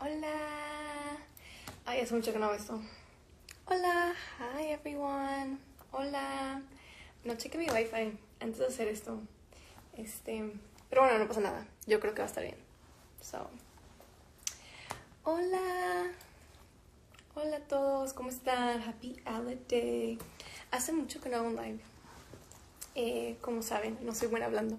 Hola. Ay, hace mucho que no hago esto. Hola. Hi, everyone. Hola. No cheque mi wifi antes de hacer esto. Este. Pero bueno, no pasa nada. Yo creo que va a estar bien. So. Hola. Hola a todos. ¿Cómo están? Happy Holiday. Hace mucho que no hago un live. Eh, como saben, no soy buena hablando.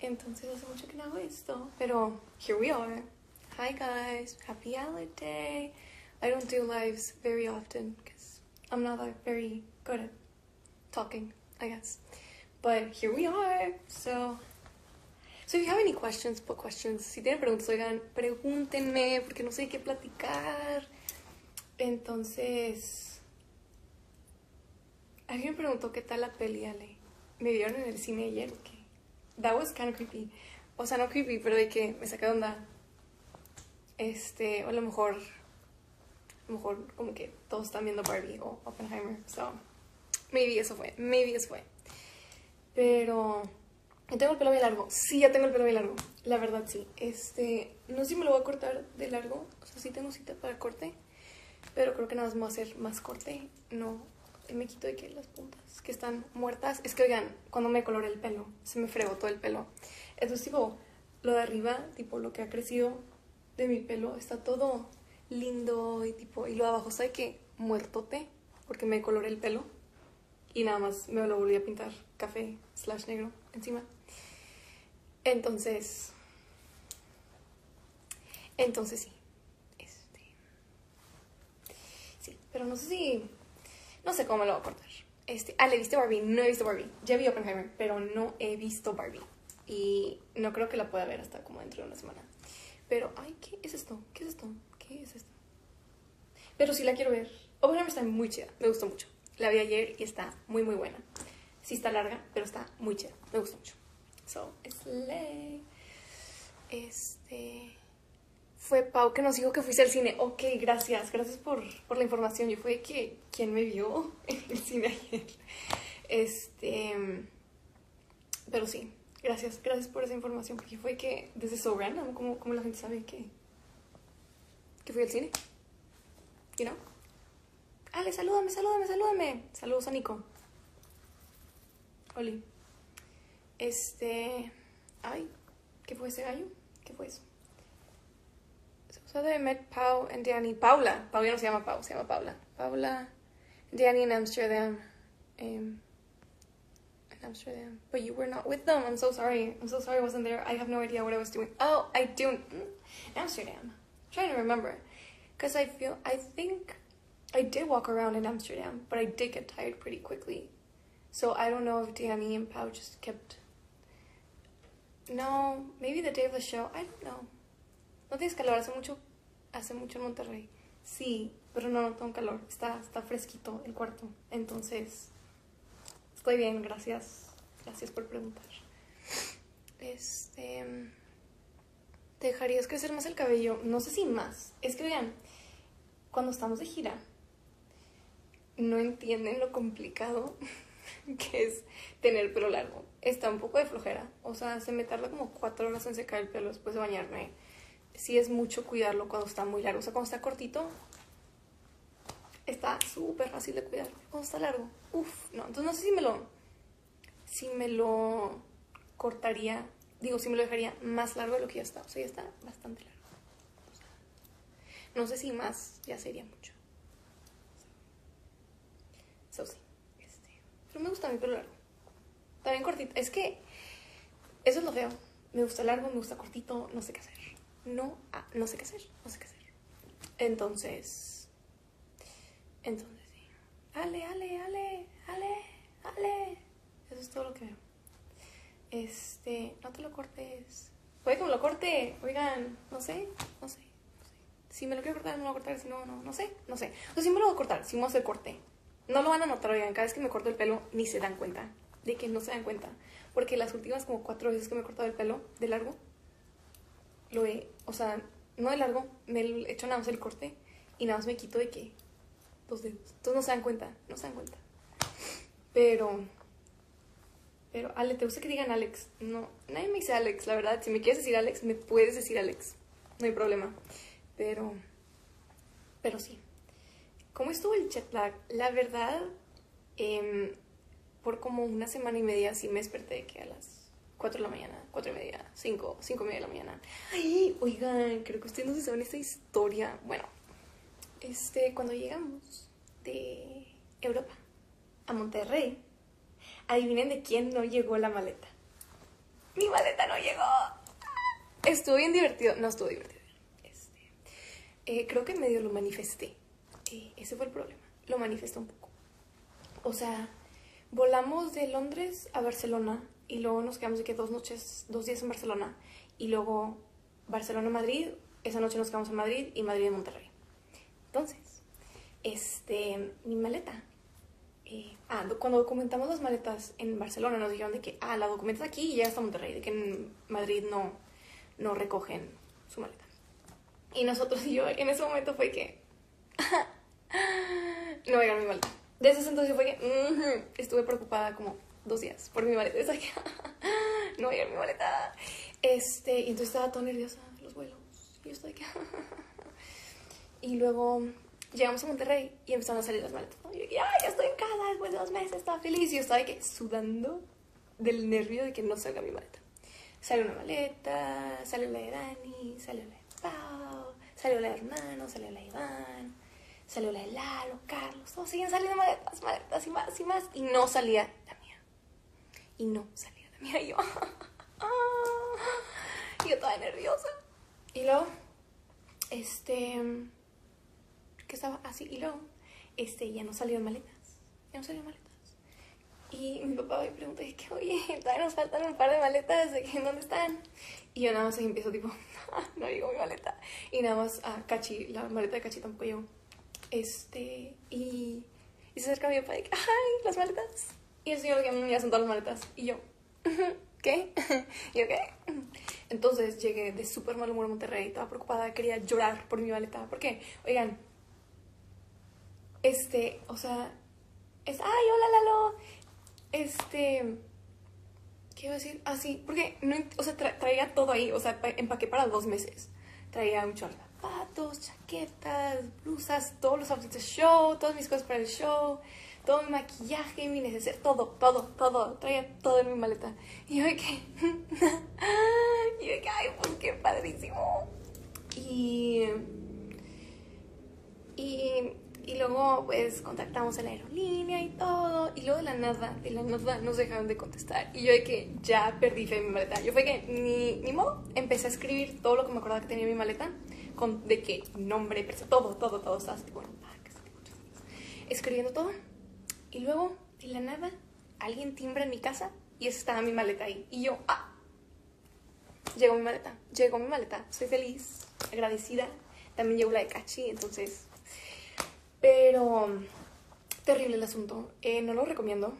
Entonces hace mucho que no hago esto. Pero here we are. Hi guys, happy holiday. I don't do lives very often because I'm not like, very good at talking, I guess. But here we are. So, so if you have any questions, put questions. Si tienen preguntas, oigan, pregúntenme porque no sé qué platicar. Entonces, alguien me preguntó qué tal la peli, Ale. ¿Me vieron en el cine ayer o qué? That was kind of creepy. O sea, no creepy, pero de que me saqué de onda. Este, o a lo mejor, a lo mejor como que todos están viendo Barbie o Oppenheimer. So, maybe eso fue, maybe eso fue. Pero, yo tengo el pelo bien largo. Sí, ya tengo el pelo bien largo. La verdad, sí. Este, no sé si me lo voy a cortar de largo. O sea, sí tengo cita para corte. Pero creo que nada más me voy a hacer más corte. No, me quito de que las puntas que están muertas. Es que, oigan, cuando me coloré el pelo, se me fregó todo el pelo. Entonces, tipo, lo de arriba, tipo, lo que ha crecido de mi pelo está todo lindo y tipo, y lo abajo, ¿sabe qué? Muertote, porque me coloré el pelo y nada más me lo volví a pintar café slash negro encima. Entonces, entonces sí, este, sí, pero no sé si, no sé cómo me lo voy a cortar. Este, ah, le viste Barbie, no he visto Barbie, ya vi Oppenheimer, pero no he visto Barbie y no creo que la pueda ver hasta como dentro de una semana. Pero, ay, ¿qué es esto? ¿Qué es esto? ¿Qué es esto? Pero sí la quiero ver. Oppenheimer está muy chida, me gustó mucho. La vi ayer y está muy, muy buena. Sí está larga, pero está muy chida, me gustó mucho. So, slay. Este... Fue Pau que nos dijo que fuiste al cine. Ok, gracias. Gracias por, por la información. Yo fue que... ¿Quién me vio en el cine ayer? Este... Pero sí, Gracias, gracias por esa información, porque fue que desde So Random, como, como la gente sabe que, que fui al cine. You know? Ale, salúdame, salúdame, salúdame. Saludos a Nico. Oli. Este. Ay, ¿qué fue ese gallo? ¿Qué fue eso? So they met Pau and Danny. Paula. Pau ya no se llama Pau, se llama Paula. Paula, Danny in Amsterdam. Um, Amsterdam. But you were not with them. I'm so sorry. I'm so sorry I wasn't there. I have no idea what I was doing. Oh, I do. Mm, Amsterdam. I'm trying to remember. Because I feel, I think I did walk around in Amsterdam, but I did get tired pretty quickly. So I don't know if Danny and Pau just kept. No, maybe the day of the show. I don't know. No tienes calor, hace mucho, hace mucho en Monterrey. Sí, pero no, no tengo calor. Está, está fresquito el cuarto. Entonces, Estoy bien, gracias. Gracias por preguntar. Este. ¿Te dejarías crecer más el cabello? No sé si más. Es que vean, cuando estamos de gira, no entienden lo complicado que es tener pelo largo. Está un poco de flojera. O sea, se me tarda como cuatro horas en secar el pelo después de bañarme. Sí es mucho cuidarlo cuando está muy largo. O sea, cuando está cortito, está súper fácil de cuidar. Cuando está largo, uff, no. Entonces no sé si me lo, si me lo cortaría, digo, si me lo dejaría más largo de lo que ya está. O sea, ya está bastante largo. no sé si más ya sería mucho. Eso sí. Este, pero me gusta mi pelo largo. Bien cortito. Es que eso es lo feo. Me gusta largo, me gusta cortito, no sé qué hacer. No, ah, no sé qué hacer, no sé qué hacer. Entonces, entonces sí. Ale, ale, ale, ale, ale. Eso es todo lo que veo. Este, no te lo cortes. Puede que me lo corte. Oigan, no sé, no sé. Si me lo quiero cortar, me lo voy a cortar. Si no, no, no sé, no sé. O sea, si me lo voy a cortar, si me hace corte. No lo van a notar, oigan. Cada vez que me corto el pelo, ni se dan cuenta. De que no se dan cuenta. Porque las últimas como cuatro veces que me he cortado el pelo de largo, lo he, o sea, no de largo, me he hecho nada más el corte y nada más me quito de que dos dedos. Entonces no se dan cuenta, no se dan cuenta. Pero, pero, Ale, ¿te gusta que digan Alex? No, nadie me dice Alex, la verdad. Si me quieres decir Alex, me puedes decir Alex. No hay problema. Pero, pero sí. ¿Cómo estuvo el jet lag? La verdad, em, por como una semana y media sí me desperté que a las 4 de la mañana, 4 y media, 5, 5 y media de la mañana. Ay, oigan, creo que ustedes no se saben esta historia. Bueno, este, cuando llegamos de Europa a Monterrey, adivinen de quién no llegó la maleta. Mi maleta no llegó. Estuvo bien divertido. No estuvo divertido. Este, eh, creo que medio lo manifesté. Eh, ese fue el problema. Lo manifesté un poco. O sea, volamos de Londres a Barcelona y luego nos quedamos de que dos noches, dos días en Barcelona y luego Barcelona-Madrid. Esa noche nos quedamos en Madrid y Madrid en Monterrey. Entonces, este, mi maleta. eh, ah, do- cuando documentamos las maletas en Barcelona nos dijeron de que, ah, la documentas aquí y ya está Monterrey, de que en Madrid no, no recogen su maleta. Y nosotros y yo en ese momento fue que, no va a mi maleta. Desde ese entonces fue que, ujú, estuve preocupada como dos días por mi maleta. Que, no va a mi maleta. Este, y entonces estaba toda nerviosa, los vuelos. Y yo estaba que, Y luego llegamos a Monterrey y empezaron a salir las maletas. Y yo dije, ay, ya estoy en casa después de dos meses, estaba feliz. Y yo estaba que sudando del nervio de que no salga mi maleta. Salió una maleta, salió la de Dani, salió la de Pau, salió la de hermano, salió la de Iván, salió la de Lalo, Carlos. Todos siguen saliendo maletas, maletas y más y más. Y no salía la mía. Y no salía la mía. Y yo, y yo estaba nerviosa. Y luego, este que estaba así y luego este ya no salieron maletas ya no salieron maletas. Y mi papá me pregunta y que oye todavía nos faltan un par de maletas dónde están y yo nada más ahí empiezo tipo no llegó mi maleta y nada más a Cachi la maleta de Cachi tampoco llegó. Este y, y se acerca mi papá y que ay las maletas y el señor que "Mm, ya son todas las maletas y yo ¿qué? y yo ¿qué? entonces llegué de súper mal humor a Monterrey estaba preocupada quería llorar por mi maleta. ¿por qué? oigan este, o sea, es, ay, hola Lalo, este, ¿qué iba a decir? Ah, sí, porque, no, o sea, tra- traía todo ahí, o sea, pa- empaqué para dos meses. Traía muchos zapatos, chaquetas, blusas, todos los outfits de show, todas mis cosas para el show, todo mi maquillaje, mi neceser, todo, todo, todo, traía todo en mi maleta. Y yo de que, y yo que, ay, pues qué padrísimo. Y y, y luego pues contactamos a la aerolínea y todo. Y luego de la nada, de la nada nos dejaron de contestar. Y yo de que ya perdí fe en mi maleta. Yo fue que ni, ni modo. Empecé a escribir todo lo que me acordaba que tenía en mi maleta. Con, de que nombre, persona, todo, todo, todo. Estaba así, bueno, cosas. escribiendo todo. Y luego, de la nada, alguien timbra en mi casa y estaba mi maleta ahí. Y yo, ah, llegó mi maleta, llegó mi maleta. Soy feliz, agradecida. También llegó la de Cachi, entonces pero terrible el asunto. Eh, no lo recomiendo.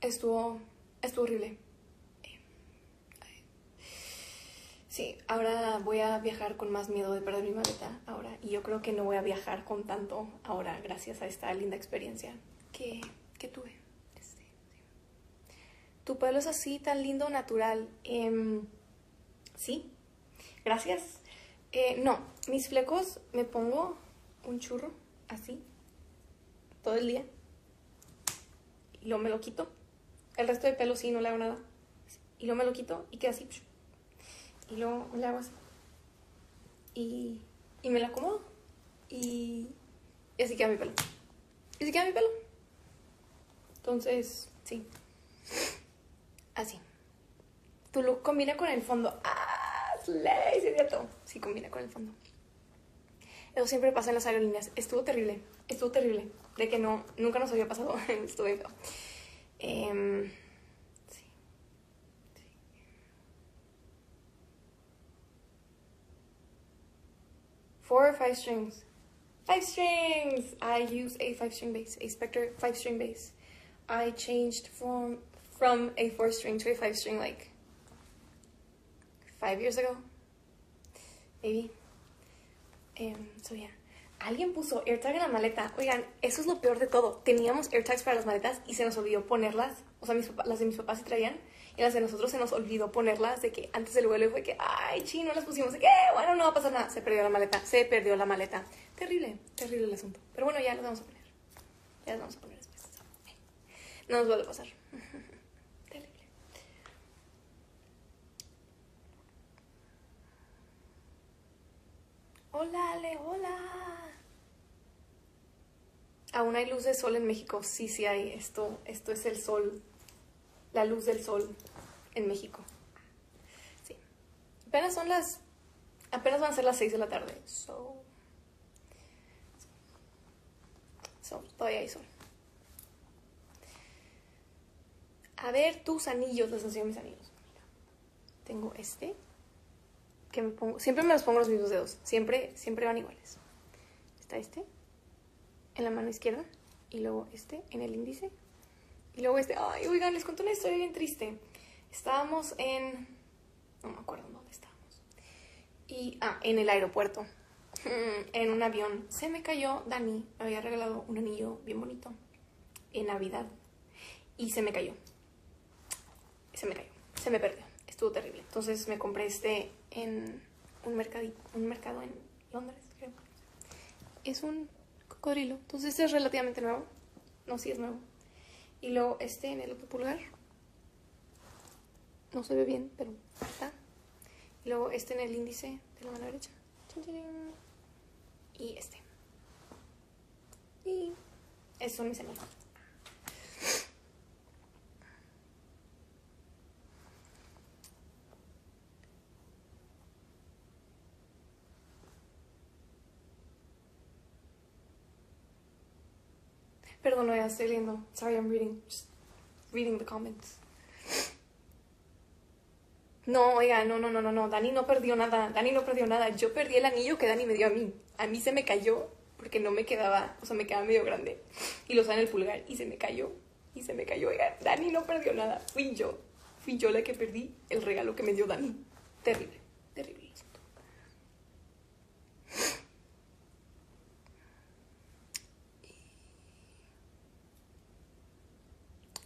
Estuvo, estuvo horrible. Eh. Sí, ahora voy a viajar con más miedo de perder mi maleta ahora. Y yo creo que no voy a viajar con tanto ahora gracias a esta linda experiencia que, que tuve. Tu pelo es así, tan lindo, natural. Em, sí, gracias. Eh, no, mis flecos me pongo un churro así todo el día y luego me lo quito. El resto de pelo sí, no le hago nada. Y luego me lo quito y queda así. Y luego lo hago así. Y, y me lo acomodo. Y, y así queda mi pelo. Y así queda mi pelo. Entonces, sí. Así. Tu look combina con el fondo. ¡Ah! Slay, cierto. Sí, combina con el fondo. Eso siempre pasa en las aerolíneas. Estuvo terrible. Estuvo terrible. De que no, nunca nos había pasado. Estuvo feo. Em. Four or five strings. Five strings! I use a five string bass, a Spectre five string bass. I changed from from a four string to a five string like five years ago. Maybe. Em, so. Alguien puso AirTag en la maleta. Oigan, eso es lo peor de todo. Teníamos AirTags para las maletas y se nos olvidó ponerlas. O sea, mis papá- las de mis papás sí traían. Y las de nosotros se nos olvidó ponerlas de que antes del vuelo fue que, ay, chino, las pusimos de que, bueno, no va a pasar nada. Se perdió la maleta, se perdió la maleta. Terrible, terrible el asunto. Pero bueno, ya las vamos a poner. Ya las vamos a poner después. No nos vuelve a pasar. Terrible. Hola, Ale, hola. Aún hay luz de sol en México. Sí, sí hay. Esto, esto es el sol. La luz del sol en México. Sí. Apenas son las. Apenas van a ser las 6 de la tarde. So. So, todavía hay sol. A ver tus anillos, les enseño mis anillos. Tengo este. Que me pongo. Siempre me los pongo los mismos dedos. Siempre, siempre van iguales. Está este. En la mano izquierda. Y luego este en el índice. Y luego este. Ay, oigan, les cuento una historia bien triste. Estábamos en... No me acuerdo dónde estábamos. Y... Ah, en el aeropuerto. En un avión. Se me cayó Dani. Me había regalado un anillo bien bonito. En Navidad. Y se me cayó. Se me cayó. Se me perdió. Estuvo terrible. Entonces me compré este en un, mercadito, un mercado en Londres, creo. Es un cocodrilo. Entonces este es relativamente nuevo. No, sí es nuevo. Y luego este en el otro pulgar. No se ve bien, pero está. Y luego este en el índice de la mano derecha. Y este. Y esos son mis anillos. Perdón, no, ya estoy leyendo. Sorry, I'm reading. Just reading the comments. No, oiga, no, no, no, no, no. Dani no perdió nada. Dani no perdió nada. Yo perdí el anillo que Dani me dio a mí. A mí se me cayó porque no me quedaba, o sea, me quedaba medio grande. Y lo usaba en el pulgar y se me cayó. Y se me cayó. Oiga, Dani no perdió nada. Fui yo. Fui yo la que perdí el regalo que me dio Dani. Terrible.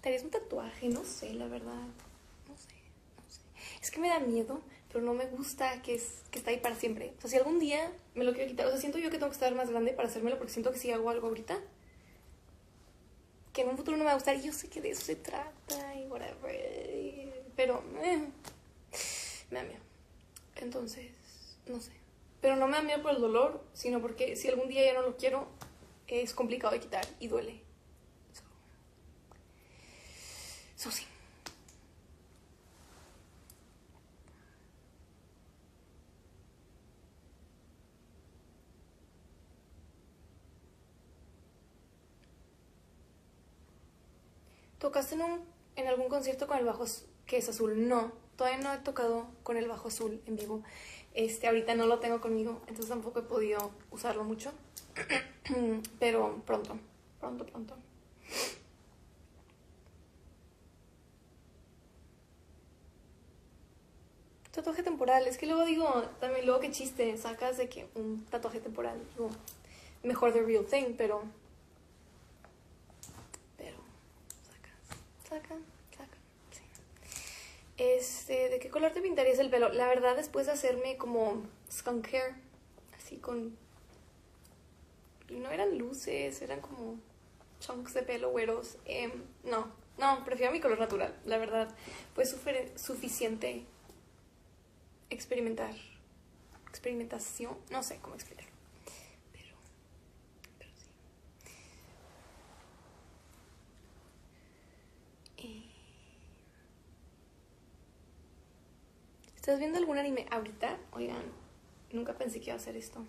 ¿Te un tatuaje? No sé, la verdad. No sé, no sé. Es que me da miedo, pero no me gusta que, es, que está ahí para siempre. O sea, si algún día me lo quiero quitar, o sea, siento yo que tengo que estar más grande para hacérmelo porque siento que si hago algo ahorita, que en un futuro no me va a gustar y yo sé que de eso se trata y whatever. Pero, eh, me da miedo. Entonces, no sé. Pero no me da miedo por el dolor, sino porque si algún día ya no lo quiero, es complicado de quitar y duele. So, sí. ¿Tocaste en, un, en algún concierto con el bajo que es azul? No, todavía no he tocado con el bajo azul en vivo. Este, ahorita no lo tengo conmigo, entonces tampoco he podido usarlo mucho. Pero pronto, pronto, pronto. Tatuaje temporal, es que luego digo, también luego que chiste, sacas de que un tatuaje temporal, digo, mejor the real thing, pero. Pero. Sacas, sacan, sacan, sí. Este, ¿de qué color te pintarías el pelo? La verdad, después de hacerme como skunk hair, así con. No eran luces, eran como chunks de pelo güeros. em, no, no, prefiero mi color natural, la verdad. Fue suficiente experimentar. Experimentación, no sé cómo explicarlo. Pero, pero sí. Eh, ¿Estás viendo algún anime ahorita? Oigan, nunca pensé que iba a hacer esto.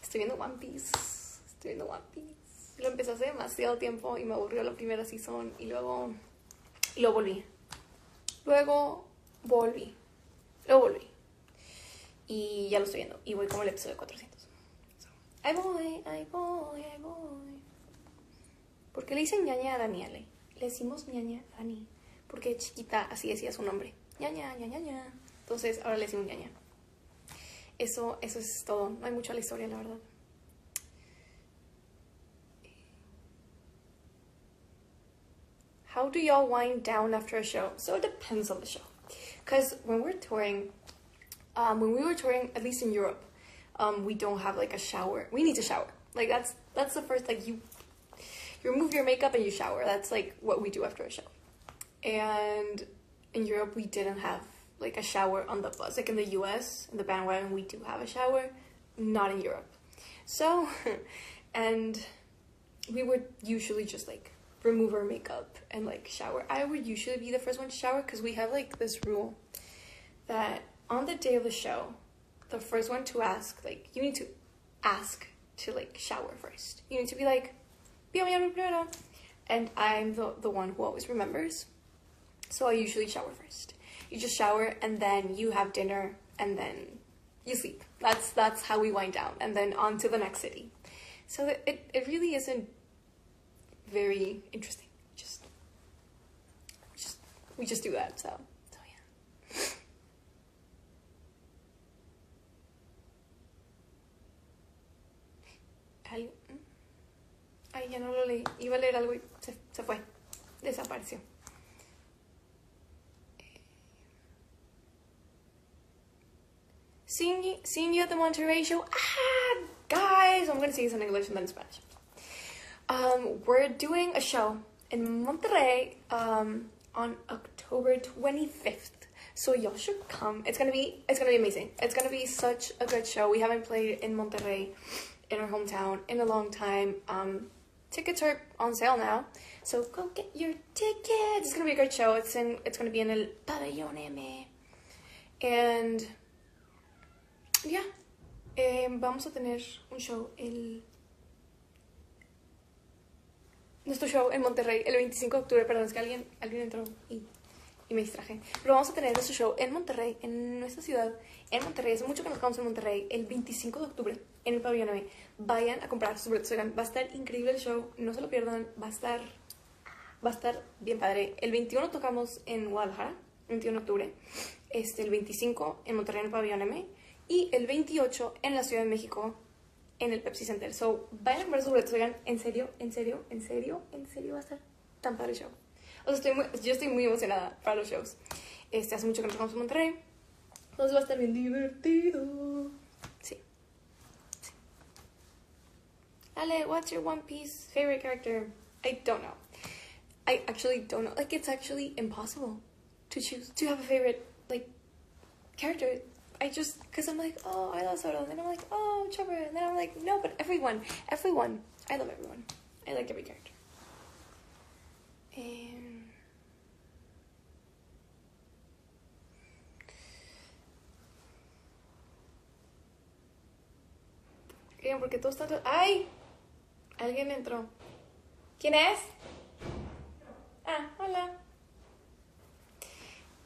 Estoy viendo One Piece. Estoy viendo One Piece. Lo empecé hace demasiado tiempo y me aburrió la primera season y luego luego volví. Luego volví. Luego volví. Y ya lo estoy viendo. Y voy como el episodio 400. So, ahí voy, ahí voy, ahí voy. ¿Por qué le dicen ñaña a Daniele? Le decimos ñaña a Dani. Porque chiquita así decía su nombre. ñaña, ñaña, ñaña. Entonces ahora le decimos ñaña. Eso, eso es todo. No hay mucho a la historia, la verdad. how do y'all wind down after a show? So it depends on the show. Because when we're touring, um, when we were touring, at least in Europe, um, we don't have like a shower. We need to shower. Like that's that's the first like you you remove your makeup and you shower. That's like what we do after a show. And in Europe, we didn't have like a shower on the bus. Like in the US, in the bandwagon, we do have a shower. Not in Europe. So, and we would usually just like remove our makeup and like shower. I would usually be the first one to shower because we have like this rule that on the day of the show, the first one to ask, like, you need to ask to like shower first. You need to be like, and I'm the, the one who always remembers. So I usually shower first. You just shower and then you have dinner and then you sleep. That's that's how we wind down and then on to the next city. So it, it really isn't very interesting. Just just we just do that. So so yeah. Ay, ay, ya no lo leí. Iba a leer algo y se, se fue. Desapareció. Seeing, seeing you at the Monterey show. Ah, guys, I'm gonna say this in English and then in Spanish. Um, we're doing a show in Monterrey um, on October 25th. So y'all should come. It's gonna be it's gonna be amazing. It's gonna be such a good show. We haven't played in Monterrey, in our hometown, in a long time. Um, tickets are on sale now, so go get your tickets. It's gonna be a great show. It's in it's gonna be in El Pabellón M, and yeah, eh, vamos a tener un show el nuestro show en Monterrey el 25 de octubre. Perdón, es que alguien, alguien entró y, y me distraje. Pero vamos a tener nuestro show en Monterrey, en nuestra ciudad, en Monterrey. Hace mucho que nos vamos en Monterrey, el 25 de octubre, en el pabellón M. Vayan a comprar sus boletos. Va a estar increíble el show, no se lo pierdan. Va a estar, va a estar bien padre. El 21 tocamos en Guadalajara, 21 de octubre. Este, el 25 en Monterrey, en el pabellón M. Y el 28 en la Ciudad de México, en el Pepsi Center. So, vayan a comprar sus boletos. Oigan, en serio, en serio, en serio, en serio va a estar tan padre el show. O sea, estoy muy, yo estoy muy emocionada para los shows. Este, hace mucho que nos vamos a Monterrey. Entonces va a estar bien divertido. Sí. sí. Ale, what's your One Piece favorite character? I don't know. I actually don't know. Like, it's actually impossible to choose, to have a favorite, like, character. I just, because I'm like, oh, I love Soto. And then I'm like, oh, Chopper. And then I'm like, no, but everyone, everyone. I love everyone. I like every character. Um, Oigan, porque todos están... ¡Ay! Alguien entró. ¿Quién es? Ah, hola.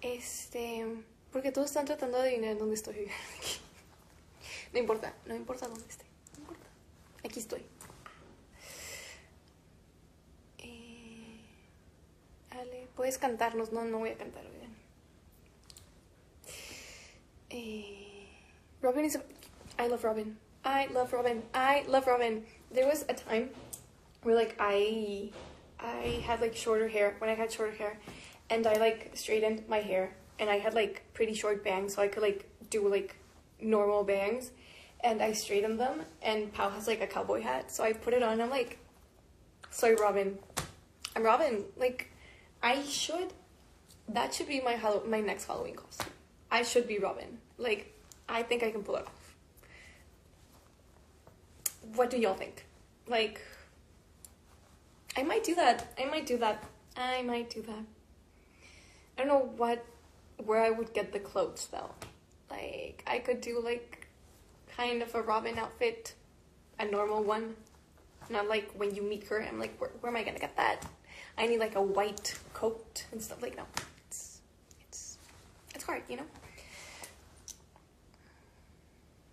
Este... Porque todos están tratando de adivinar dónde estoy. no importa, no importa dónde esté. No importa. Aquí estoy. Eh, Ale, puedes cantarnos. No, no voy a cantar. Eh, Robin is a, I love Robin. I love Robin. I love Robin. There was a time where like I I had like shorter hair when I had shorter hair and I like straightened my hair and I had like pretty short bangs so I could like do like normal bangs and I straightened them and Pau has like a cowboy hat so I put it on I'm like sorry Robin I'm Robin like I should that should be my my next Halloween costume. I should be Robin. Like I think I can pull it off. What do y'all think? Like I might do that. I might do that. I might do that. I don't know what where I would get the clothes though. Like I could do like kind of a Robin outfit, a normal one. Not like when you meet her, I'm like, where, where am I gonna get that? I need like a white coat and stuff like no. It's it's it's hard, you know.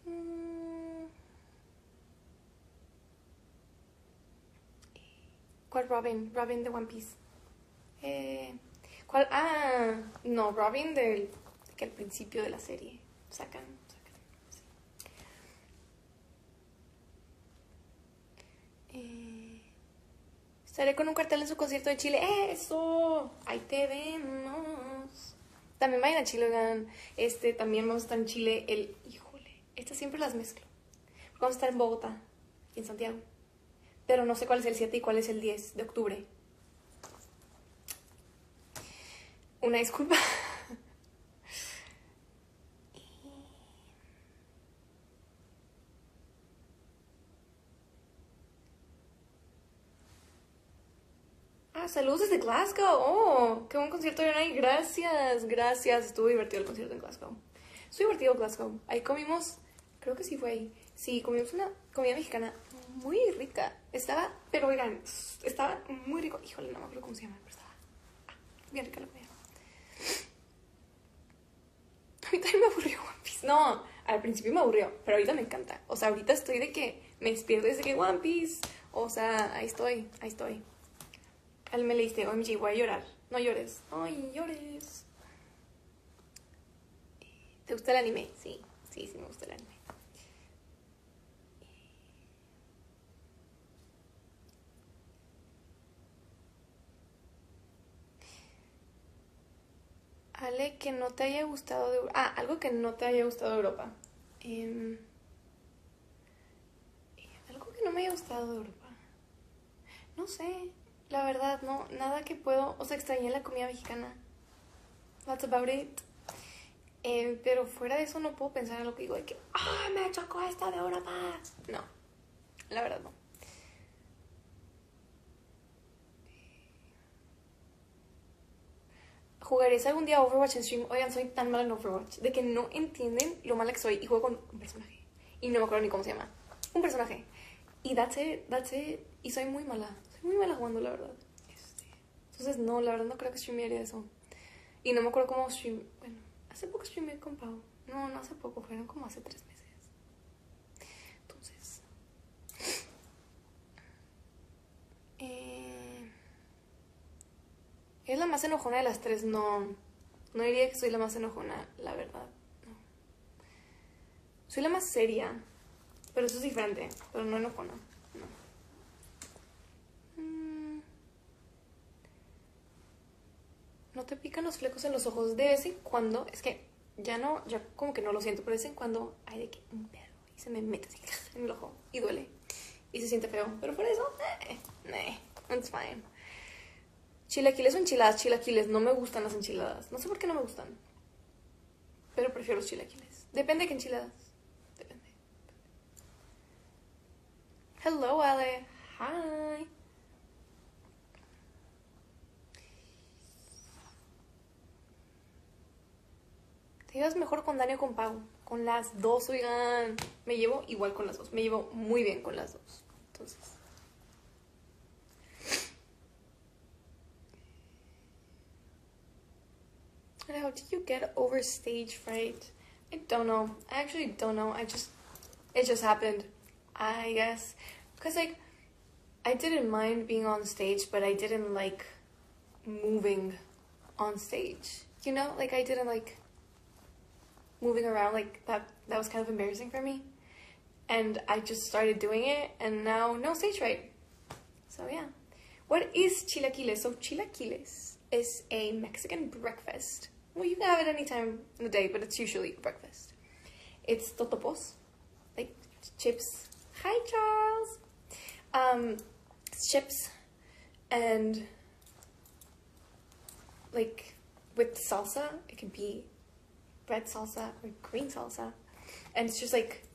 Mm. ¿Cuál Robin? Robin the One Piece. Eh, ¿Cuál? Ah, no, Robin del que al principio de la serie sacan. sacan eh, Estaré con un cartel en su concierto de Chile. ¡Eso! Ahí te vemos. También vayan a Chile, oigan. Este, también vamos a estar en Chile el... Híjole, estas siempre las mezclo. Vamos a estar en Bogotá y en Santiago. Pero no sé cuál es el 7 y cuál es el 10 de octubre. Una disculpa. Ah, saludos desde Glasgow. Oh, qué buen concierto de ahí. Gracias, gracias. Estuvo divertido el concierto en Glasgow. Estuvo divertido Glasgow. Ahí comimos, creo que sí fue ahí. Sí, comimos una comida mexicana muy rica. Estaba, pero oigan, estaba muy rico. Híjole, no me acuerdo cómo se llama, pero estaba bien rica la comida. A mí también me aburrió One Piece. No, al principio me aburrió, pero ahorita me encanta. O sea, ahorita estoy de que me despierto desde que One Piece. O sea, ahí estoy, ahí estoy. Él me leíste, OMG, voy a llorar. No llores. Ay, llores. ¿Te gusta el anime? Sí, sí, sí me gusta el anime. Ale, que no te haya gustado de Europa. Ah, algo que no te haya gustado de Europa. Em, algo que no me haya gustado de Europa. No sé, la verdad, no, nada que puedo. O sea, extrañé la comida mexicana. That's about it. Eh, pero fuera de eso no puedo pensar en lo que digo de que, ¡ah, me chocó esta de Europa! No, la verdad no. ¿Jugarías algún día Overwatch en stream? Oigan, soy tan mala en Overwatch de que no entienden lo mala que soy y juego con un personaje. Y no me acuerdo ni cómo se llama. Un personaje. Y that's it, that's it. Y soy muy mala. Soy muy mala jugando, la verdad. Este, entonces, no, la verdad no creo que streamearía eso. Y no me acuerdo cómo stream... Bueno, hace poco streameé con Pau. No, no hace poco, fueron como hace tres meses. Entonces... Eh... ¿Es la más enojona de las tres? No. No diría que soy la más enojona, la verdad. No. Soy la más seria. Pero eso es diferente. Pero no enojona. No. Mm. No te pican los flecos en los ojos de vez en cuando. Es que ya no, ya como que no lo siento, pero de vez en cuando hay de que un pedo y se me mete así en el ojo y duele. Y se siente feo. Pero por eso, eh, eh, it's fine. Chilaquiles o enchiladas, chilaquiles. No me gustan las enchiladas. No sé por qué no me gustan. Pero prefiero los chilaquiles. Depende de qué enchiladas. Depende. Hello, Ale. Hi. Te llevas mejor con Dani o con Pau. Con las dos, oigan. Me llevo igual con las dos. Me llevo muy bien con las dos. Entonces. How do you get over stage fright? I don't know. I actually don't know. I just, it just happened. I guess. Because, like, I didn't mind being on stage, but I didn't like moving on stage. You know? Like, I didn't like moving around. Like, that, that was kind of embarrassing for me. And I just started doing it, and now no stage fright. So, yeah. What is chilaquiles? So, chilaquiles is a Mexican breakfast. Well, you can have it any time in the day, but it's usually breakfast. It's totopos, like chips. Hi, Charles. Um, it's chips and like with salsa. It can be red salsa or green salsa, and it's just like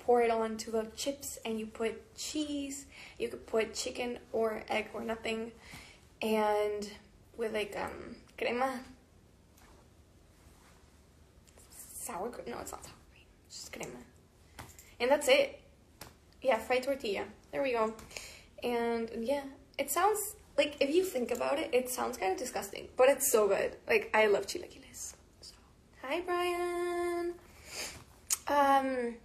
pour it onto the chips and you put cheese. You could put chicken or egg or nothing, and with like um crema sour cream. No, it's not sour cream. It's just crema. And that's it. Yeah, fried tortilla. There we go. And yeah, it sounds like if you think about it, it sounds kind of disgusting, but it's so good. Like I love chilaquiles. So, hi Brian. Um.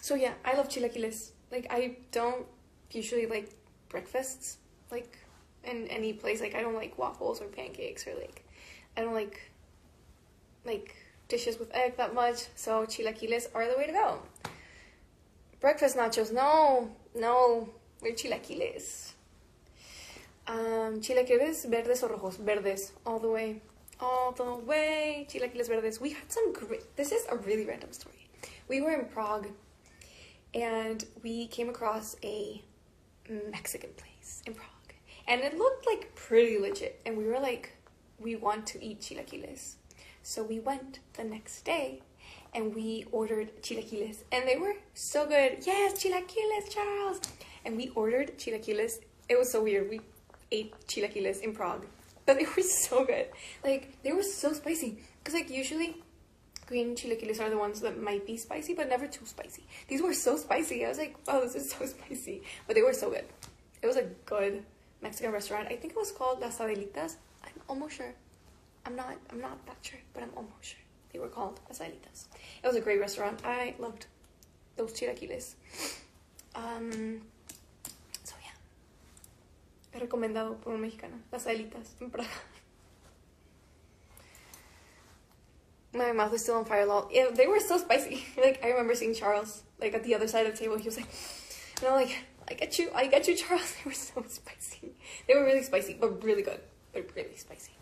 So yeah, I love chilaquiles. Like I don't usually like breakfasts, like in any place. Like I don't like waffles or pancakes or like I don't like like dishes with egg that much. So chilaquiles are the way to go. Breakfast nachos, no, no, we're chilaquiles. Um, chilaquiles verdes o rojos? Verdes, all the way. All the way. Chilaquiles verdes. We had some great. This is a really random story. We were in Prague and we came across a Mexican place in Prague. And it looked like pretty legit. And we were like, we want to eat chilaquiles. So we went the next day and we ordered chilaquiles. And they were so good. Yes, chilaquiles, Charles. And we ordered chilaquiles. It was so weird. We ate chilaquiles in Prague. But they were so good. Like, they were so spicy. Because, like, usually green chilaquiles are the ones that might be spicy, but never too spicy. These were so spicy. I was like, wow, this is so spicy. But they were so good. It was a good Mexican restaurant. I think it was called Las Adelitas. I'm almost sure. I'm not I'm not that sure, but I'm almost sure. They were called Las Adelitas. It was a great restaurant. I loved those chilaquiles. Um, so yeah. Recomendado por un mexicano. Las en Praga. My mouth is still on fire, lol. Yeah, they were so spicy. Like, I remember seeing Charles, like, at the other side of the table. He was like, and I'm like, I get you, I get you, Charles. They were so spicy. They were really spicy, but really good. But really spicy.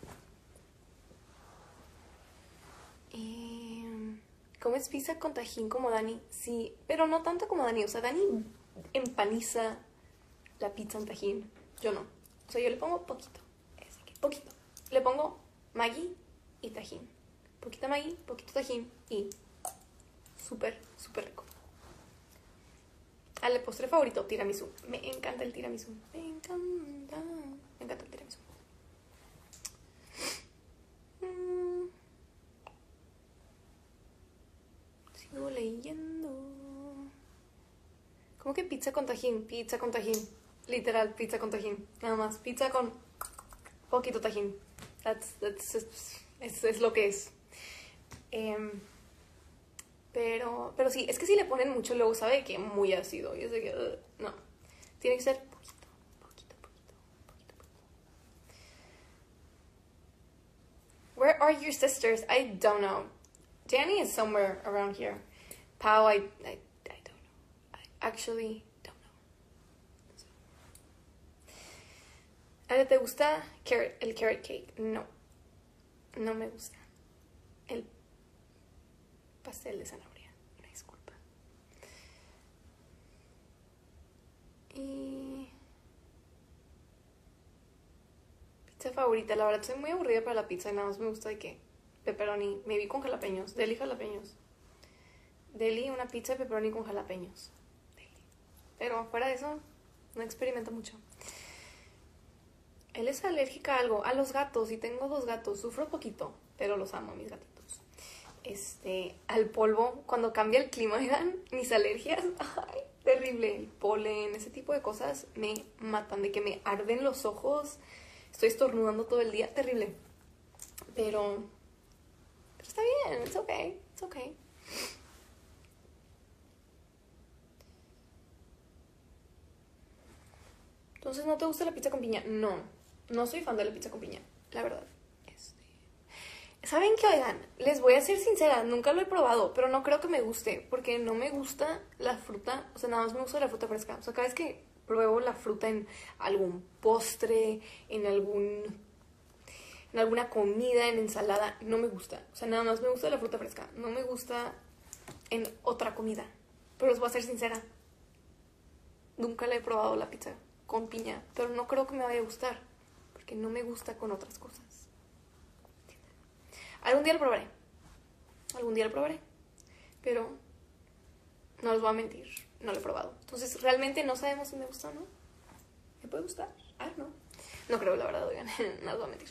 Em, ¿Comes pizza con tajín como Dani? Sí, pero no tanto como Dani. O sea, Dani empaniza la pizza en tajín. Yo no. O sea, yo le pongo poquito. Poquito. Le pongo Maggi y tajín. Poquita Maggi, poquito tajín y súper, súper rico. Al postre favorito, tiramisú. Me encanta el tiramisú. Me encanta el tiramisú. Mm. Sigo leyendo. ¿Cómo que pizza con tajín? Pizza con tajín. Literal, pizza con tajín. Nada más. Pizza con poquito tajín. That's, that's, es, es lo que es. Em, pero, pero sí, es que si le ponen mucho luego sabe que muy ácido. Que, uh, no. Tiene que ser poquito, poquito, poquito, poquito, poquito. Where are your sisters? I don't know. Danny is somewhere around here. Pau, I, I, I don't know. I actually don't know. ¿A te gusta el carrot cake? No. No me gusta. El pastel de zanahoria. Disculpa. Y... Pizza favorita. La verdad, soy muy aburrida para la pizza nada más me gusta de que pepperoni. Me vi con jalapeños. Deli jalapeños. Deli, una pizza de pepperoni con jalapeños. Deli. Pero fuera de eso, no experimento mucho. Él es alérgica a algo, a los gatos, y tengo dos gatos. Sufro poquito, pero los amo, mis gatitos este, al polvo, cuando cambia el clima, oigan, mis alergias, ay, terrible, el polen, ese tipo de cosas me matan, de que me arden los ojos, estoy estornudando todo el día, terrible. Pero está bien, it's okay, it's okay. Entonces, ¿no te gusta la pizza con piña? No, no soy fan de la pizza con piña, la verdad. ¿Saben qué? Oigan, les voy a ser sincera, nunca lo he probado, pero no creo que me guste, porque no me gusta la fruta, o sea, nada más me gusta la fruta fresca. O sea, cada vez que pruebo la fruta en algún postre, en algún en alguna comida, en ensalada, no me gusta. O sea, nada más me gusta la fruta fresca, no me gusta en otra comida. Pero les voy a ser sincera, nunca le he probado la pizza con piña, pero no creo que me vaya a gustar, porque no me gusta con otras cosas. Algún día lo probaré. Algún día lo probaré. Pero no les voy a mentir, no lo he probado. Entonces, realmente no sabemos si me gusta o no. ¿Me puede gustar? Ah, no. No creo, la verdad, oigan. no les voy a mentir.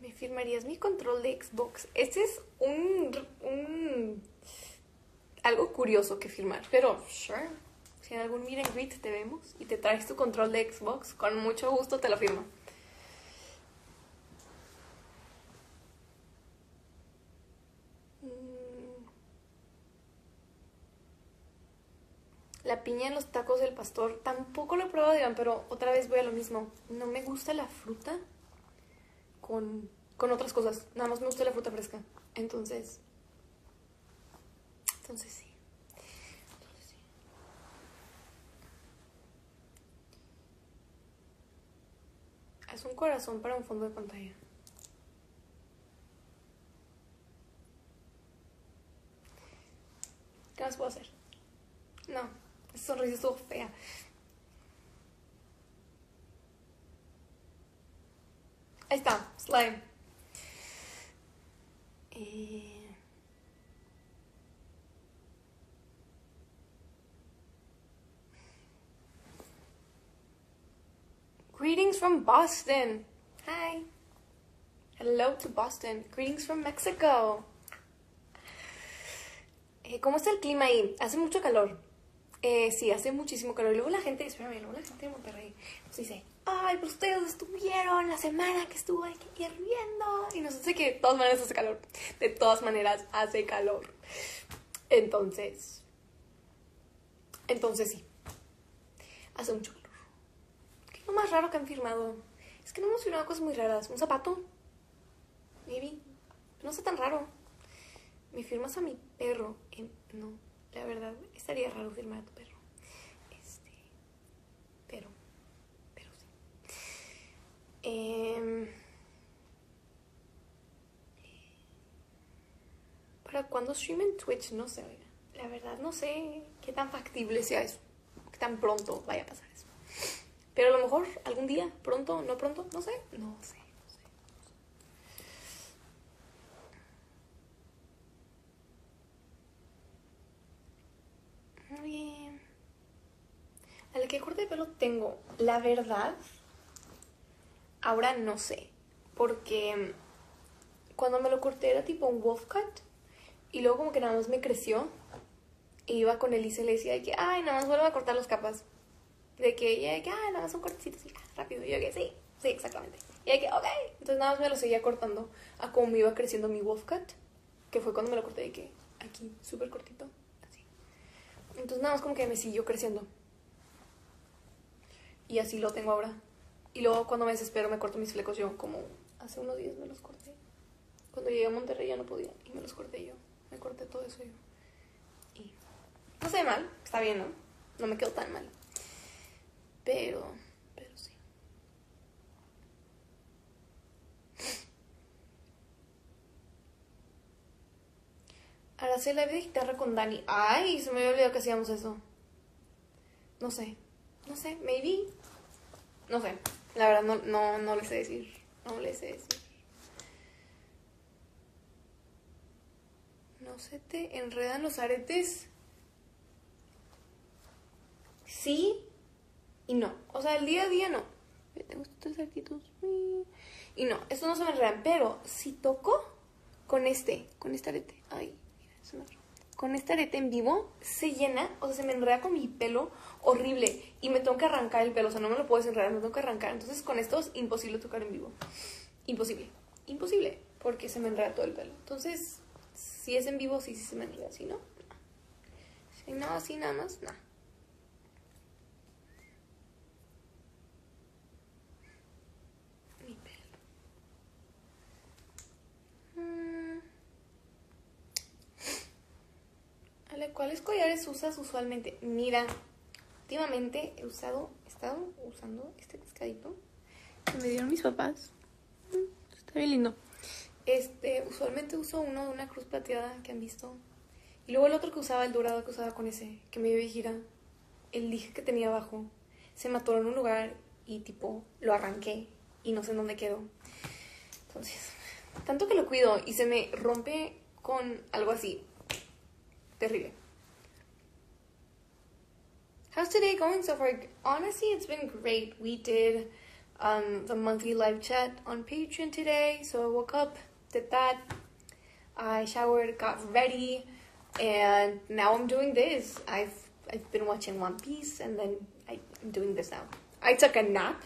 ¿Me firmarías mi control de Xbox? Este es un, un algo curioso que filmar. Pero, sure. Si en algún meet and te vemos y te traes tu control de Xbox, con mucho gusto te lo firmo. Mm. Los tacos del pastor, tampoco lo he probado, digan, pero otra vez voy a lo mismo. No me gusta la fruta con con otras cosas. Nada más me gusta la fruta fresca. Entonces, entonces sí. Entonces, sí. Es un corazón para un fondo de pantalla. ¿Qué más puedo hacer? No, sonrisa estuvo fea. Ahí está, slime. Eh... Greetings from Boston. Hi. Hello to Boston. Greetings from Mexico. Eh, ¿Cómo está el clima ahí? Hace mucho calor. Eh, sí, hace muchísimo calor. Y luego la gente, espérame, luego la gente de Monterrey nos dice, ay, pues ustedes estuvieron la semana que estuvo aquí hirviendo. Y nos dice que de todas maneras hace calor. De todas maneras hace calor. Entonces, entonces sí. Hace mucho calor. ¿Qué es lo más raro que han firmado? Es que no hemos firmado cosas muy raras. ¿Un zapato? Maybe. No está tan raro. ¿Me firmas a mi perro? No, la verdad, estaría raro firmar a tu perro. Este, pero, pero sí. Eh, ¿Para cuándo stream en Twitch? No sé, oiga. La verdad, no sé qué tan factible sea eso. Qué tan pronto vaya a pasar eso. Pero a lo mejor algún día, pronto, no pronto, no sé, no sé. Muy bien. ¿A qué corte de pelo tengo? La verdad, ahora no sé. Porque cuando me lo corté era tipo un wolf cut. Y luego como que nada más me creció. Y iba con él y le decía que, ay, nada más vuelvo a cortar las capas. De que ella, de que, ay, nada más son cortecitos y rápido. Y yo que sí, sí, exactamente. Y de que, ok. Entonces nada más me lo seguía cortando a como me iba creciendo mi wolf cut. Que fue cuando me lo corté de que aquí, súper cortito. Entonces nada más como que me siguió creciendo. Y así lo tengo ahora. Y luego cuando me desespero me corto mis flecos yo, como hace unos días me los corté. Cuando llegué a Monterrey ya no podía y me los corté yo. Me corté todo eso yo. Y no ve mal, está bien, ¿no? No me quedó tan mal. Pero, pero sí. Ahora hacer live de guitarra con Dani. Ay, se me había olvidado que hacíamos eso. No sé. No sé, maybe. No sé. La verdad no, no, no le sé decir. No le sé decir. No se te enredan los aretes. Sí y no. O sea, el día a día no. Tengo estos aretitos. Y no, estos no se me enredan. Pero si toco con este, con este arete. Ay con esta arete en vivo se llena, o sea, se me enreda con mi pelo horrible y me tengo que arrancar el pelo, o sea, no me lo puedo desenredar, me tengo que arrancar. Entonces, con esto es imposible tocar en vivo. Imposible. Imposible, porque se me enreda todo el pelo. Entonces, si es en vivo, sí, sí se me enreda, si no, Si no, así nada más, nada. Mi pelo. Mm. ¿Cuáles collares usas usualmente? Mira, últimamente he usado, he estado usando este pescadito que me dieron mis papás. Mm, está bien lindo. Este, usualmente uso uno de una cruz plateada que han visto. Y luego el otro que usaba, el dorado que usaba con ese, que me dio gira. El dije que tenía abajo. Se mató en un lugar y tipo lo arranqué y no sé en dónde quedó. Entonces, tanto que lo cuido y se me rompe con algo así. Terrible. How's today going so far? Honestly, it's been great. We did um, the monthly live chat on Patreon today, so I woke up, did that. I showered, got ready, and now I'm doing this. I've I've been watching One Piece, and then I, I'm doing this now. I took a nap.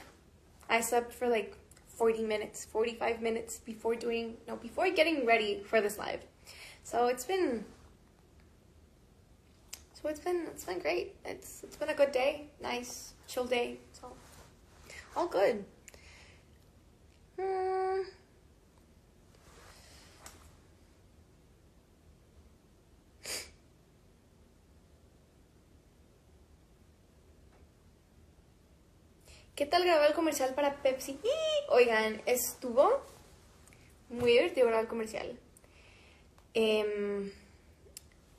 I slept for like 40 minutes, 45 minutes before doing no before getting ready for this live. So it's been So it's been it's been great. It's it's been a good day, nice chill day. So all good. Hmm. ¿Qué tal grabó el comercial para Pepsi? ¡Y! Oigan, estuvo muy divertido grabar el comercial. Eh,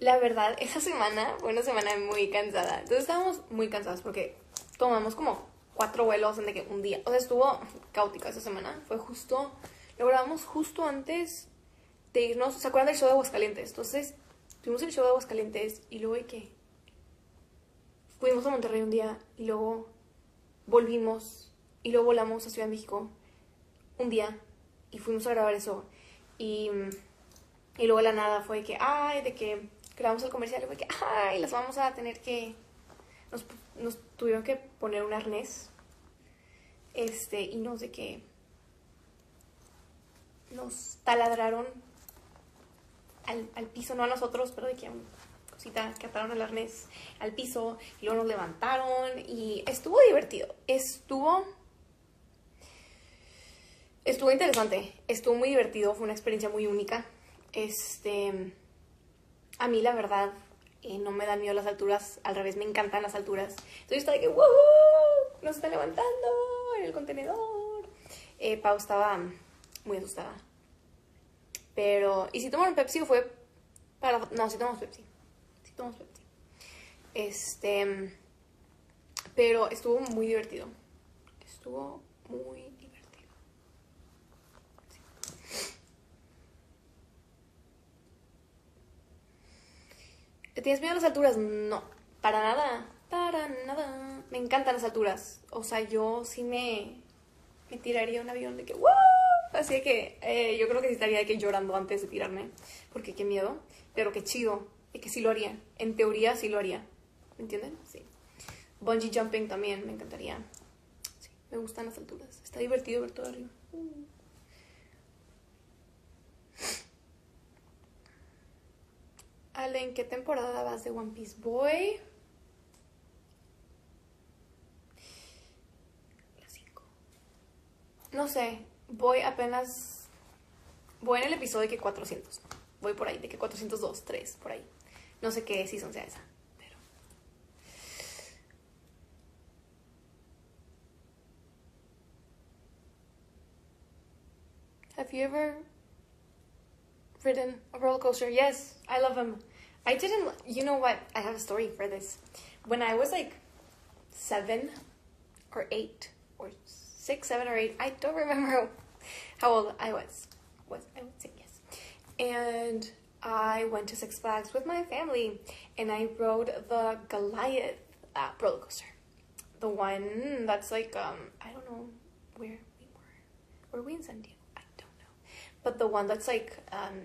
la verdad, esa semana fue una semana muy cansada. Entonces estábamos muy cansados porque tomamos como cuatro vuelos en de que un día. O sea, estuvo caótica esa semana. Fue justo, lo grabamos justo antes de irnos. ¿Se acuerdan del show de Aguascalientes? Entonces, tuvimos el show de Aguascalientes y luego de que fuimos a Monterrey un día y luego volvimos y luego volamos a Ciudad de México un día y fuimos a grabar eso. Y, y luego la nada fue que, ay, de que grabamos el comercial y fue que, ay, las vamos a tener que. Nos, tuvieron que poner un arnés. Este, y no sé qué. Nos taladraron al, al piso, no a nosotros, pero de que a un cosita que ataron el arnés al piso y luego nos levantaron y estuvo divertido. Estuvo estuvo interesante, estuvo muy divertido, fue una experiencia muy única. Este a mí la verdad eh, no me dan miedo las alturas, al revés, me encantan las alturas. Entonces estaba de que ¡Woo! Nos están levantando en el contenedor. Eh, Pau estaba muy asustada. Pero, ¿y si tomaron Pepsi o fue para.? No, si tomamos Pepsi. Si tomamos Pepsi. Este. Pero estuvo muy divertido. Estuvo muy divertido. ¿Te tienes miedo a las alturas? No, para nada. Para nada. Me encantan las alturas. O sea, yo sí me, me tiraría un avión de que ¡Wow! Así que eh, yo creo que sí estaría de que llorando antes de tirarme. Porque qué miedo. Pero qué chido. Y que sí lo haría. En teoría sí lo haría. ¿Me entienden? Sí. Bungee jumping también me encantaría. Sí, me gustan las alturas. Está divertido ver todo arriba. Uh. Ale, ¿en qué temporada vas de One Piece Boy? La 5. No sé, voy apenas. Voy en el episodio de que 400. Voy por ahí, de que 402, 3, por ahí. No sé qué season sea esa, pero. Have you ever ridden a roller coaster? Yes, I love them. I didn't. You know what? I have a story for this. When I was like seven or eight or six, seven or eight, I don't remember how old I was. Was I would say yes. And I went to Six Flags with my family, and I rode the Goliath uh, roller coaster, the one that's like um I don't know where we were. Were we in San Diego? I don't know, but the one that's like um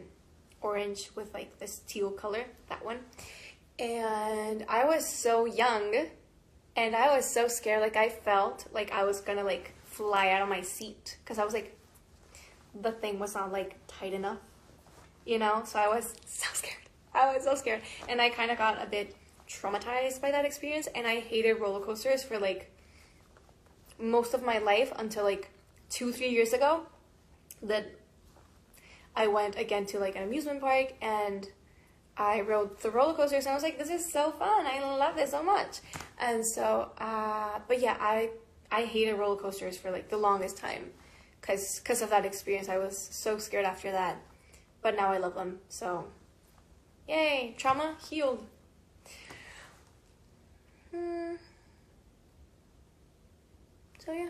orange with like this teal color, that one. And I was so young, and I was so scared. Like I felt like I was gonna like fly out of my seat because I was like the thing was not like tight enough, you know? So I was so scared. I was so scared. And I kind of got a bit traumatized by that experience. And I hated roller coasters for like most of my life until like two, three years ago. That I went again to like an amusement park and I rode the roller coasters and I was like, this is so fun. I love this so much. And so, uh, but yeah, I, I hated roller coasters for like the longest time because because of that experience i was so scared after that but now i love them so yay trauma healed hmm. so yeah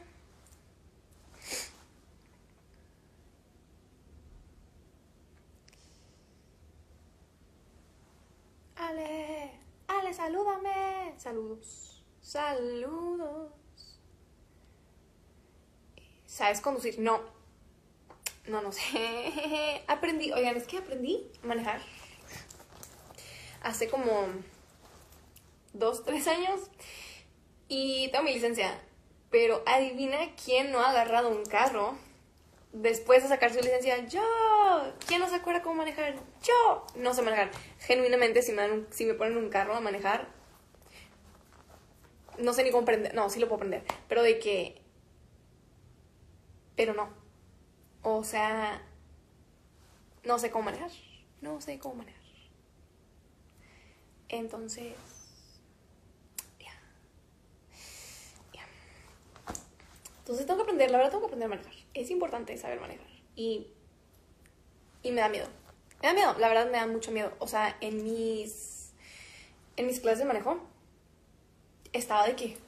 salúdame. Saludos. Saludos. ¿Sabes conducir? No. No, no sé. Aprendí, oigan, es que aprendí a manejar hace como dos, tres años y tengo mi licencia. Pero adivina quién no ha agarrado un carro después de sacar su licencia. Yo. ¿Quién no se acuerda cómo manejar? Yo. No sé manejar. Genuinamente, si me, ponen un carro a manejar, no sé ni cómo prender. No, sí lo puedo prender. Pero de que pero no. O sea, no sé cómo manejar. No sé cómo manejar. Entonces. Entonces tengo que aprender, la verdad tengo que aprender a manejar. Es importante saber manejar. Y, y me da miedo. Me da miedo, la verdad me da mucho miedo. O sea, en mis, en mis clases de manejo estaba de que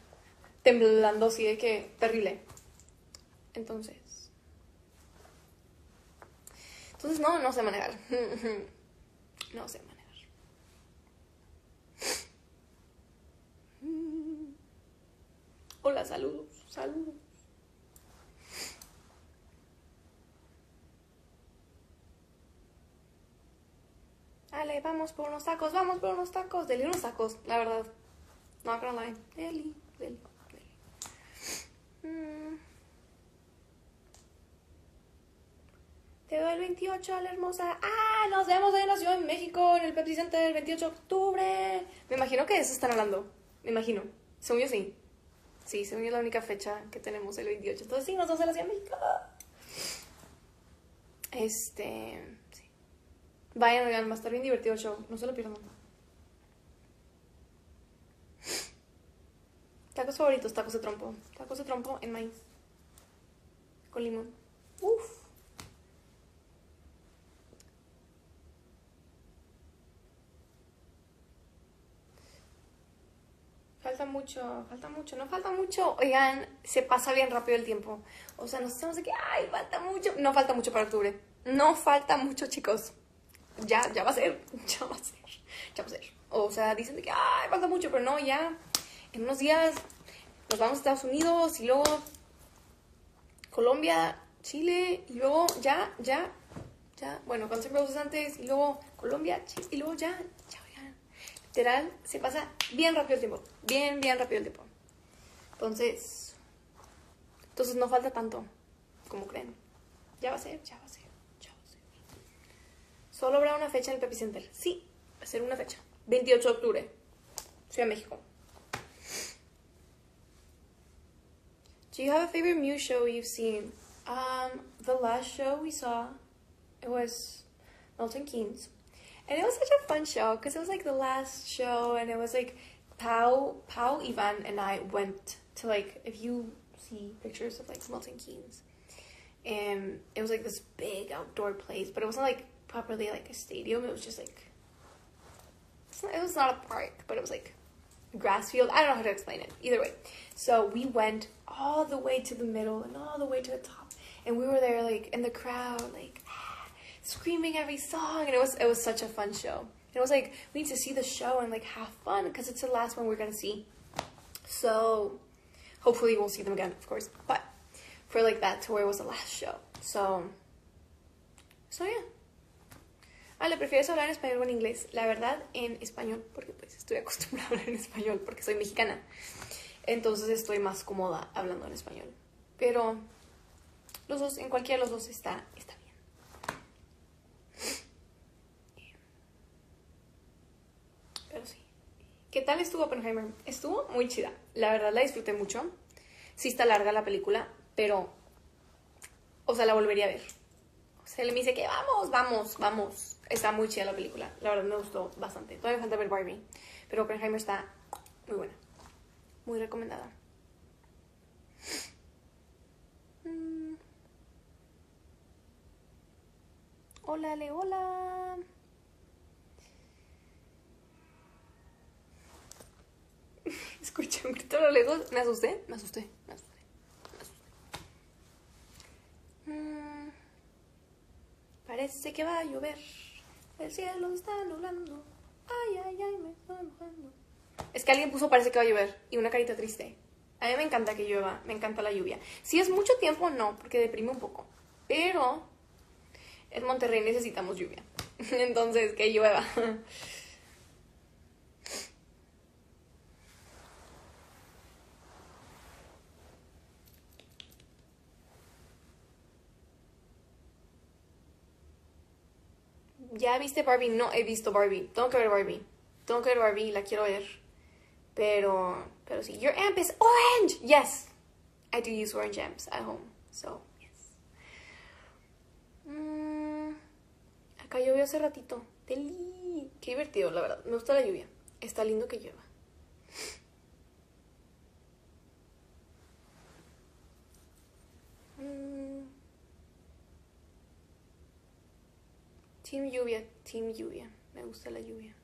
temblando así de que terrible. Entonces, entonces no, no sé manejar. No sé manejar. Hola, saludos, saludos. Dale, vamos por unos tacos, vamos por unos tacos. Deli unos tacos, la verdad. Not gonna lie. Deli, deli, deli. Mm. Te veo el 28, la hermosa. ¡Ah! Nos vemos en la Ciudad de México, en el Pepsi Center el 28 de octubre. Me imagino que de eso están hablando. Me imagino. Según yo sí. Sí, según yo la única fecha que tenemos el 28. Entonces sí, nos vamos a la Ciudad de México. Este. Sí. Vayan, oigan, va a estar bien divertido el show. No se lo pierdan. Tacos favoritos, tacos de trompo. Tacos de trompo en maíz. Con limón. Uf. Falta mucho, falta mucho, no falta mucho. Oigan, se pasa bien rápido el tiempo. O sea, nos estamos que, ay, falta mucho. No falta mucho para octubre. No falta mucho, chicos. Ya, ya va a ser, ya va a ser, ya va a ser. O sea, dicen que, ay, falta mucho, pero no, ya. En unos días nos vamos a Estados Unidos y luego Colombia, Chile y luego ya, ya, ya. Bueno, con siempre antes y luego Colombia, Chile y luego ya, ya, oigan. Literal, se pasa bien rápido el tiempo. Bien, bien rápido el tiempo. Entonces, entonces no falta tanto como creen. Ya va a ser, ya va a ser. Solo habrá una fecha en el Pepsi Center. Sí, va a ser una fecha. 28 de octubre. Ciudad de México. Do you have a favorite Muse show you've seen? Um, the last show we saw, it was Milton Keynes. And it was such a fun show because it was like the last show and it was like Pau, Pau, Ivan, and I went to like, if you see pictures of like Milton Keynes, and it was like this big outdoor place, but it wasn't like properly like a stadium. It was just like, it was not a park, but it was like a grass field. I don't know how to explain it. Either way. So we went all the way to the middle and all the way to the top. And we were there like in the crowd, like screaming every song and it was it was such a fun show. And It was like we need to see the show and like have fun because it's the last one we're gonna see. So hopefully we'll see them again, of course. But for like that tour it was the last show. So so yeah. Ah, ¿le prefieres hablar en español o en inglés? La verdad, en español, porque pues estoy acostumbrada a hablar en español, porque soy mexicana. Entonces estoy más cómoda hablando en español. Pero los dos, en cualquiera de los dos está, está bien. Pero sí. ¿Qué tal estuvo Oppenheimer? Estuvo muy chida. La verdad la disfruté mucho. Sí está larga la película, pero... O sea, la volvería a ver. O sea, él me dice que vamos, vamos, vamos. Está muy chida la película. La verdad me gustó bastante. Todavía falta ver Barbie. Pero Oppenheimer está muy buena. Muy recomendada. Mm. Hola, Ale, hola. Escuché un grito a lo lejos. Me asusté, me asusté, me asusté. Me asusté. Mm. Parece que va a llover. El cielo está nublando. Ay, ay, ay, me estoy mojando. Es que alguien puso parece que va a llover y una carita triste. A mí me encanta que llueva, me encanta la lluvia. Si es mucho tiempo, no, porque deprime un poco. Pero en Monterrey necesitamos lluvia. Entonces, que llueva. ¿Ya viste Barbie? No he visto Barbie. Tengo que ver Barbie. Tengo que ver Barbie, la quiero ver. Pero, pero sí. Your amp is orange! Yes! I do use orange amps at home. So, yes. Mm, acá llovió hace ratito. Qué divertido, la verdad. Me gusta la lluvia. Está lindo que llueva. Team lluvia, team lluvia. Me gusta la lluvia.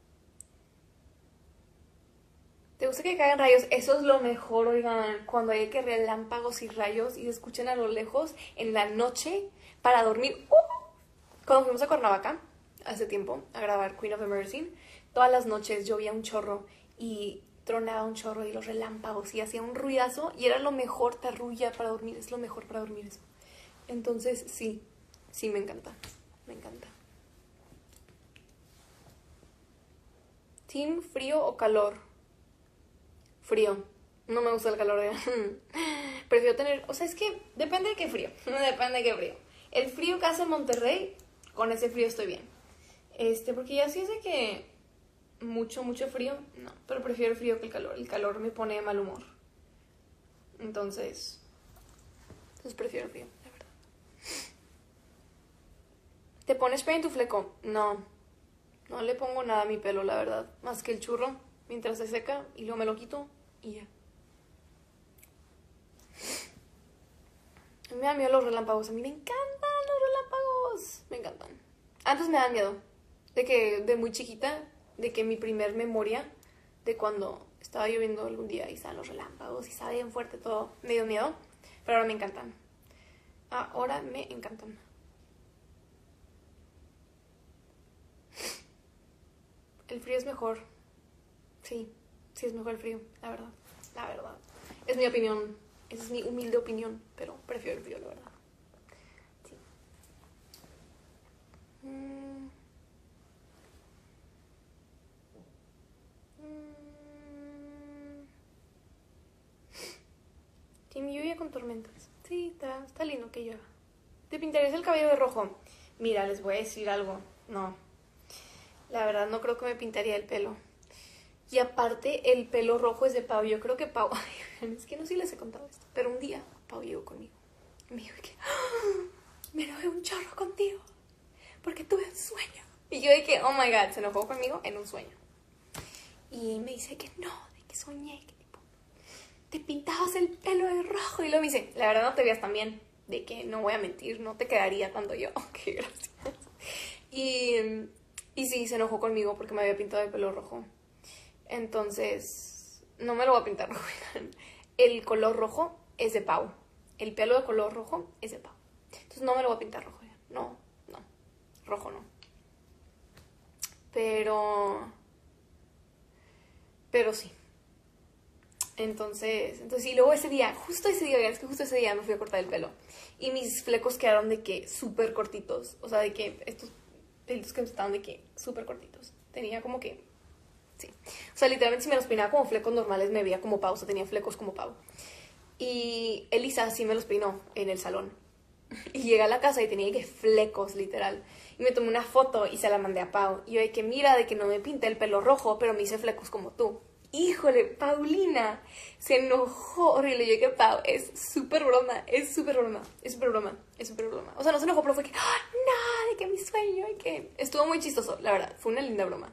¿Te gusta que caigan rayos? Eso es lo mejor, oigan, cuando hay que relámpagos y rayos y se escuchan a lo lejos en la noche para dormir. ¡Uh! Cuando fuimos a Cuernavaca, hace tiempo, a grabar Queen of Emerging, todas las noches llovía un chorro y tronaba un chorro y los relámpagos y hacía un ruidazo y era lo mejor, te arrulla para dormir, es lo mejor para dormir eso. Entonces, sí, sí, me encanta, me encanta. ¿Team frío o calor? Frío. No me gusta el calor. ¿eh? Prefiero tener. O sea, es que depende de qué frío. depende de qué frío. El frío que hace en Monterrey, con ese frío estoy bien. Este, porque ya sí es de que. Mucho, mucho frío. No, pero prefiero el frío que el calor. El calor me pone de mal humor. Entonces. Entonces prefiero el frío, la verdad. ¿Te pones spray en tu fleco? No. No le pongo nada a mi pelo, la verdad. Más que el churro mientras se seca y luego me lo quito y ya. Me dan miedo los relámpagos. A mí me encantan los relámpagos. Me encantan. Antes me dan miedo. De que, de muy chiquita, de que mi primer memoria de cuando estaba lloviendo algún día y estaban los relámpagos y estaba bien fuerte todo, me dio miedo. Pero ahora me encantan. Ahora me encantan. El frío es mejor. Sí, sí es mejor el frío, la verdad. La verdad. Es mi opinión. Esa es mi humilde opinión, pero prefiero el frío, la verdad. Sí. Mm. Mm. Lluvia con tormentas. Sí, está, está lindo que llueva. ¿Te pintarías el cabello de rojo? Mira, les voy a decir algo. No. La verdad, no creo que me pintaría el pelo. Y aparte, el pelo rojo es de Pau. Yo creo que Pau. es que no sé si les he contado esto. Pero un día, Pau llegó conmigo. Y me dijo que. ¡Ah! Me enojé un chorro contigo. Porque tuve un sueño. Y yo dije, oh my god, se enojó conmigo en un sueño. Y me dice que no, de que soñé, que tipo, te pintabas el pelo de rojo. Y luego me dice, la verdad no te veías tan bien. De que no voy a mentir, no te quedaría tanto yo. Qué gracias. Y, y sí, se enojó conmigo porque me había pintado el pelo rojo. Entonces, no me lo voy a pintar rojo. El color rojo es de Pau. El pelo de color rojo es de Pau. Entonces no me lo voy a pintar rojo. No, no. Rojo no. Pero... Pero sí. Entonces, entonces, sí, luego ese día, justo ese día, es que justo ese día me fui a cortar el pelo. Y mis flecos quedaron de que súper cortitos. O sea, de que estos pelitos que estaban de que súper cortitos. Tenía como que Sí. O sea, literalmente si me los peinaba como flecos normales me veía como pausa, tenía flecos como pavo. Y Elisa sí me los peinó en el salón. Y llegué a la casa y tenía que flecos, literal. Y me tomé una foto y se la mandé a Pau. Y yo de que mira, de que no me pinté el pelo rojo, pero me hice flecos como tú. Híjole, Paulina se enojó horrible. Yo que Pau es súper broma, es súper broma, es súper broma, es súper broma. O sea, no se enojó, pero fue que, ¡Ah, no, de que mi sueño, que estuvo muy chistoso, la verdad, fue una linda broma.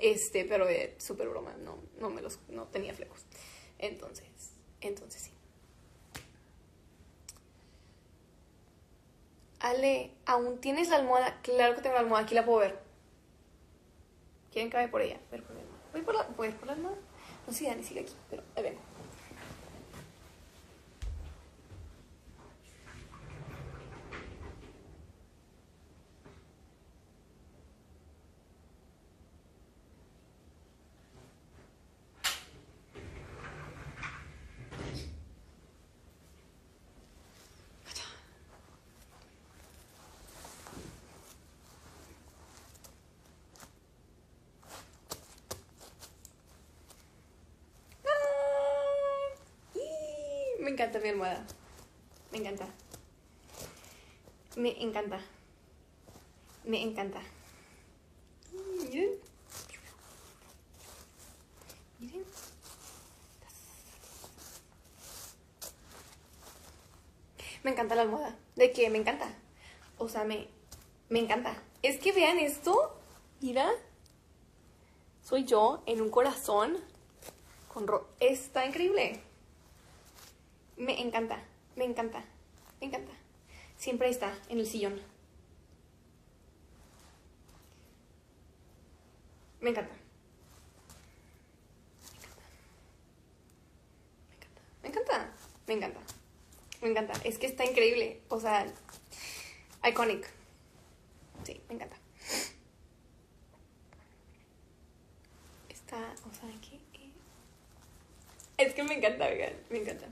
Este, pero de súper broma, no, no me los, no tenía flecos. Entonces, entonces sí. Ale, ¿aún tienes la almohada? Claro que tengo la almohada, aquí la puedo ver. ¿Quieren que vaya por ella? Almohada. ¿Voy por la, ¿Voy por la almohada? No sé, Dani sigue aquí, pero ahí vengo. Me encanta mi almohada. Me encanta. Me encanta. Me encanta. Miren. Miren. Me encanta la almohada. ¿De qué? Me encanta. O sea, me, me encanta. Es que vean esto. Mira. Soy yo en un corazón. Con ro Está increíble. Me encanta, me encanta, me encanta. Siempre está en el sillón. Me encanta. Me encanta. Me encanta. Me encanta. Es que está increíble. O sea, iconic. Sí, me encanta. Está, o sea, ¿qué? Es que me encanta, me encanta.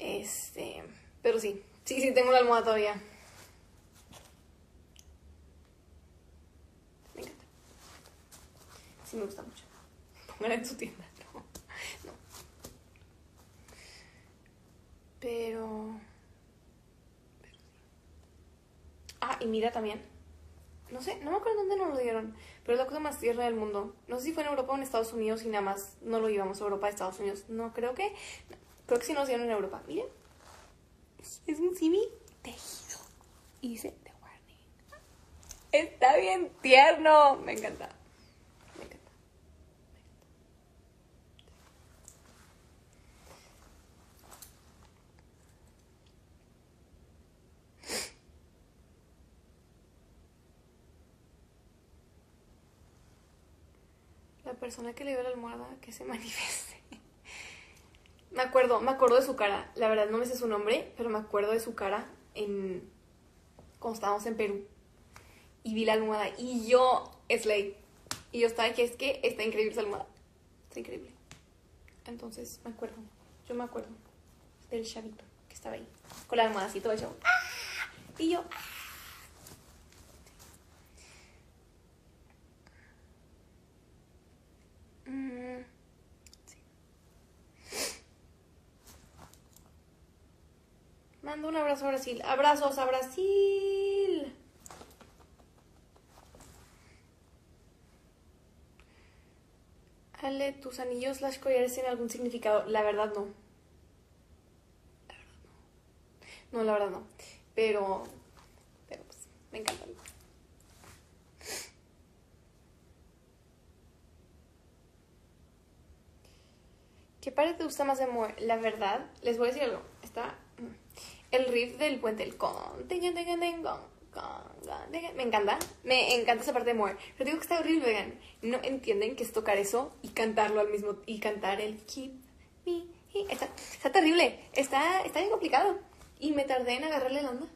Este, pero sí, sí, sí, tengo la almohada todavía. Me encanta. Sí, me gusta mucho. Póngala en su tienda. No, no. Pero... Ah, y mira también. No sé, no me acuerdo dónde nos lo dieron, pero es la cosa más tierna del mundo. No sé si fue en Europa o en Estados Unidos y nada más no lo llevamos a Europa, a Estados Unidos. No, creo que... nos dieron en Europa. Miren. Es un simi tejido. Y dice The Warning. Está bien tierno. Me encanta. Me encanta. La persona que le dio la almohada que se manifieste. Me acuerdo, me acuerdo de su cara. La verdad no me sé su nombre, pero me acuerdo de su cara en cuando estábamos en Perú. Y vi la almohada. Y yo, Slay. Y yo estaba aquí, es que está increíble esa almohada. Está increíble. Entonces, me acuerdo. Yo me acuerdo del chavito que estaba ahí. Con la almohada así todo. Y yo, ¡ah! Mm, Mando un abrazo a Brasil. Abrazos a Brasil. Ale, ¿tus anillos las collares tienen algún significado? La verdad no. La verdad no. No, la verdad no. Pero, pero pues, me encantan. ¿Qué parte te gusta más de Moore? La verdad, les voy a decir algo. Está el riff del puente, el con. Me encanta. Me encanta esa parte de Moore. Pero digo que está horrible, vegan. No entienden que es tocar eso y cantarlo al mismo y cantar el keep me. Está, está terrible. Está, está bien complicado. Y me tardé en agarrarle la onda.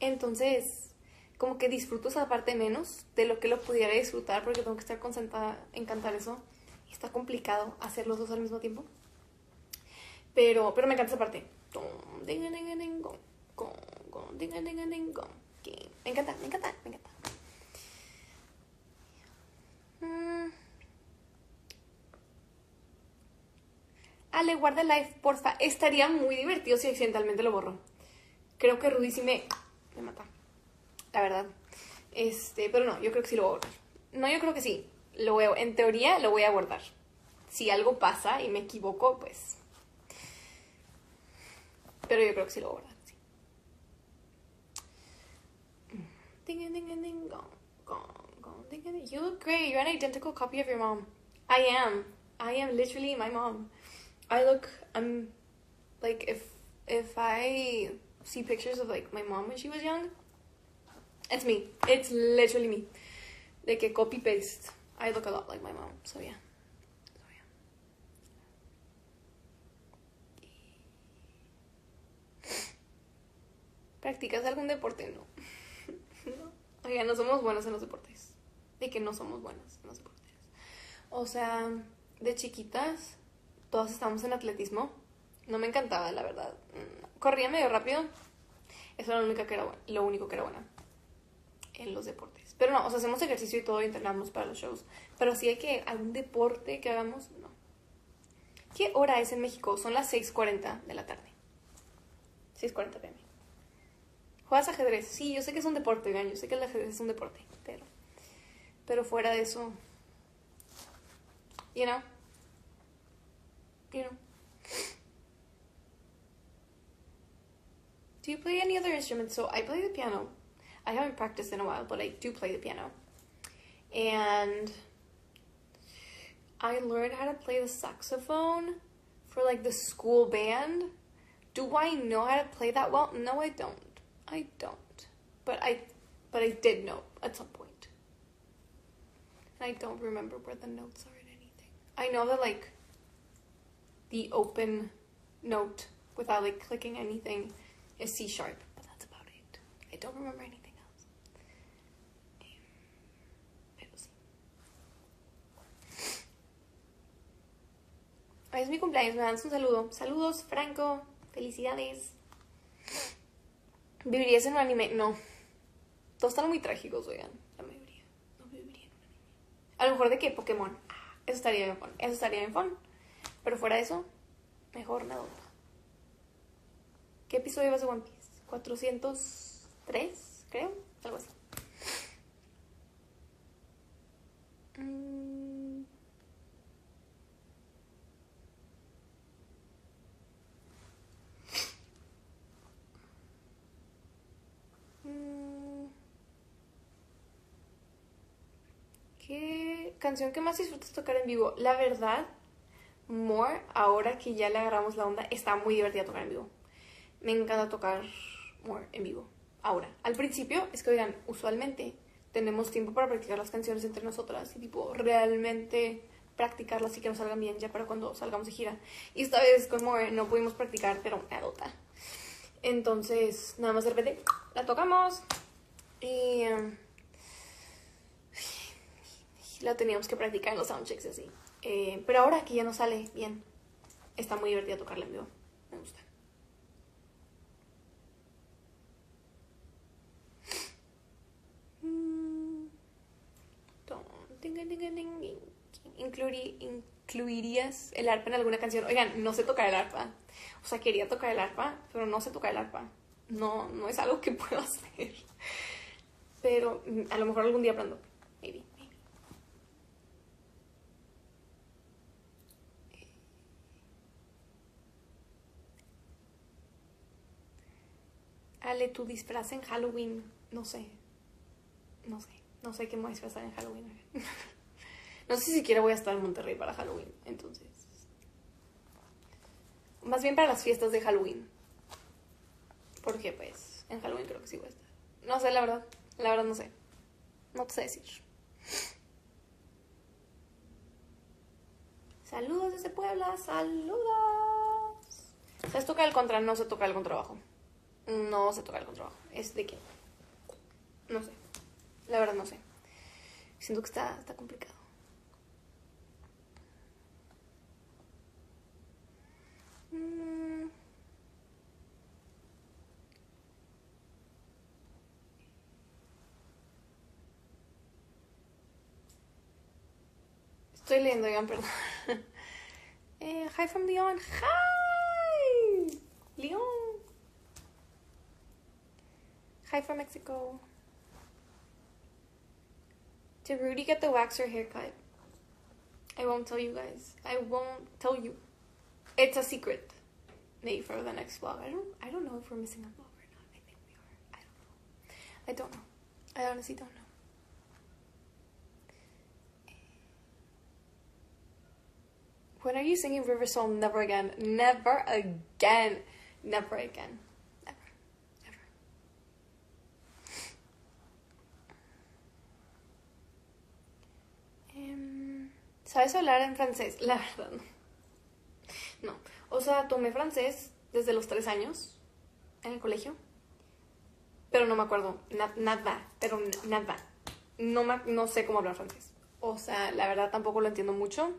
Entonces, como que disfruto esa parte menos de lo que lo pudiera disfrutar porque tengo que estar concentrada en cantar eso. Está complicado hacer los dos al mismo tiempo. Pero, pero me encanta esa parte. Me encanta, me encanta, me encanta. Mm. Ale, guarda live, porfa. Estaría muy divertido si accidentalmente lo borro. Creo que Rudy sí me, mata. La verdad. Este, pero no, yo creo que sí lo voy a borrar. No, yo creo que sí. Lo en teoría lo voy a guardar. Si algo pasa y me equivoco, pues. Pero yo creo que sí lo guardar. Sí. Ding, ding, ding, gong, gong. You look great. You're an identical copy of your mom. I am. I am literally my mom. I look. I'm like if if I see pictures of like my mom when she was young, it's me. It's literally me. Like a copy paste. I look a lot like my mom. So yeah. ¿Practicas algún deporte? No. no. Oiga, no somos buenos en los deportes. De que no somos buenas en los deportes. O sea, de chiquitas, todas estábamos en atletismo. No me encantaba, la verdad. Mm, Corría medio rápido. Eso era lo único que era lo único que era buena en los deportes. Pero no, o sea, hacemos ejercicio y todo y entrenamos para los shows. Pero si hay que algún deporte que hagamos, no. ¿Qué hora es en México? Son las 6:40 de la tarde. 6:40 pm. ¿Juegas ajedrez? Sí, yo sé que es un deporte, oigan, yo sé que el ajedrez es un deporte, pero pero fuera de eso you know you know Do you play any other instruments? So I play the piano. I haven't practiced in a while, but I do play the piano. And I learned how to play the saxophone for like the school band. Do I know how to play that well? No, I don't. I don't. But I but I did know at some point. And I don't remember where the notes are in anything. I know that like the open note without like clicking anything is C sharp, but that's about it. I don't remember anything else. Um, Hoy es mi cumpleaños, me dan un saludo. Saludos, Franco. Felicidades. ¿Vivirías en un anime? No. Todos están muy trágicos, oigan. La mayoría. No viviría en un anime. A lo mejor de qué Pokémon. Ah, Eso estaría bien fun. Eso estaría bien fun. Pero fuera de eso, mejor nada. ¿Qué episodio vas de One Piece? 403, creo. Algo así. Mm. ¿Qué canción que más disfrutas tocar en vivo? La verdad, More, ahora que ya le agarramos la onda, está muy divertida tocar en vivo. Me encanta tocar More en vivo. Ahora, al principio, es que oigan, usualmente tenemos tiempo para practicar las canciones entre nosotras y tipo realmente practicarlas y que nos salgan bien ya para cuando salgamos de gira. Y esta vez con More no pudimos practicar, pero nada. Entonces, nada más de repente la tocamos y em, la teníamos que practicar en los soundchecks así. Eh, pero ahora que ya no sale bien, está muy divertido tocarla en vivo. Me gusta. ¿Incluirías el arpa en alguna canción? Oigan, no sé tocar el arpa. O sea, quería tocar el arpa, pero no sé tocar el arpa. No, no es algo que puedo hacer. Pero mm, a lo mejor algún día aprendo. Maybe, maybe. Ale, tu disfraz en Halloween. No sé. No sé. No sé qué me voy a disfrazar en Halloween. no sé si siquiera voy a estar en Monterrey para Halloween. Entonces. Más bien para las fiestas de Halloween. Porque pues en Halloween creo que sí voy a estar. No sé, la verdad. La verdad no sé. No te sé decir. Saludos desde Puebla. Saludos. ¿Sabes tocar el contra? No sé tocar el contrabajo. No sé tocar el contrabajo. ¿Es de quién? No sé. La verdad no sé. Siento que está, está complicado. Estoy leyendo, Leon, perdón. Eh, hi from Leon. Hi! Leon. Hi from Mexico. Did Rudy get the wax or haircut? I won't tell you guys. I won't tell you. It's a secret. Maybe for the next vlog. I don't I don't know if we're missing a vlog or not. I think we are. I don't know. I don't know. I honestly don't know. When are you singing River Soul? Never again. Never again. Never again. ¿Sabes hablar en francés? La verdad, no. No. O sea, tomé francés desde los tres años en el colegio. Pero no me acuerdo na- nada. Pero nada. No, no sé cómo hablar francés. O sea, la verdad tampoco lo entiendo mucho.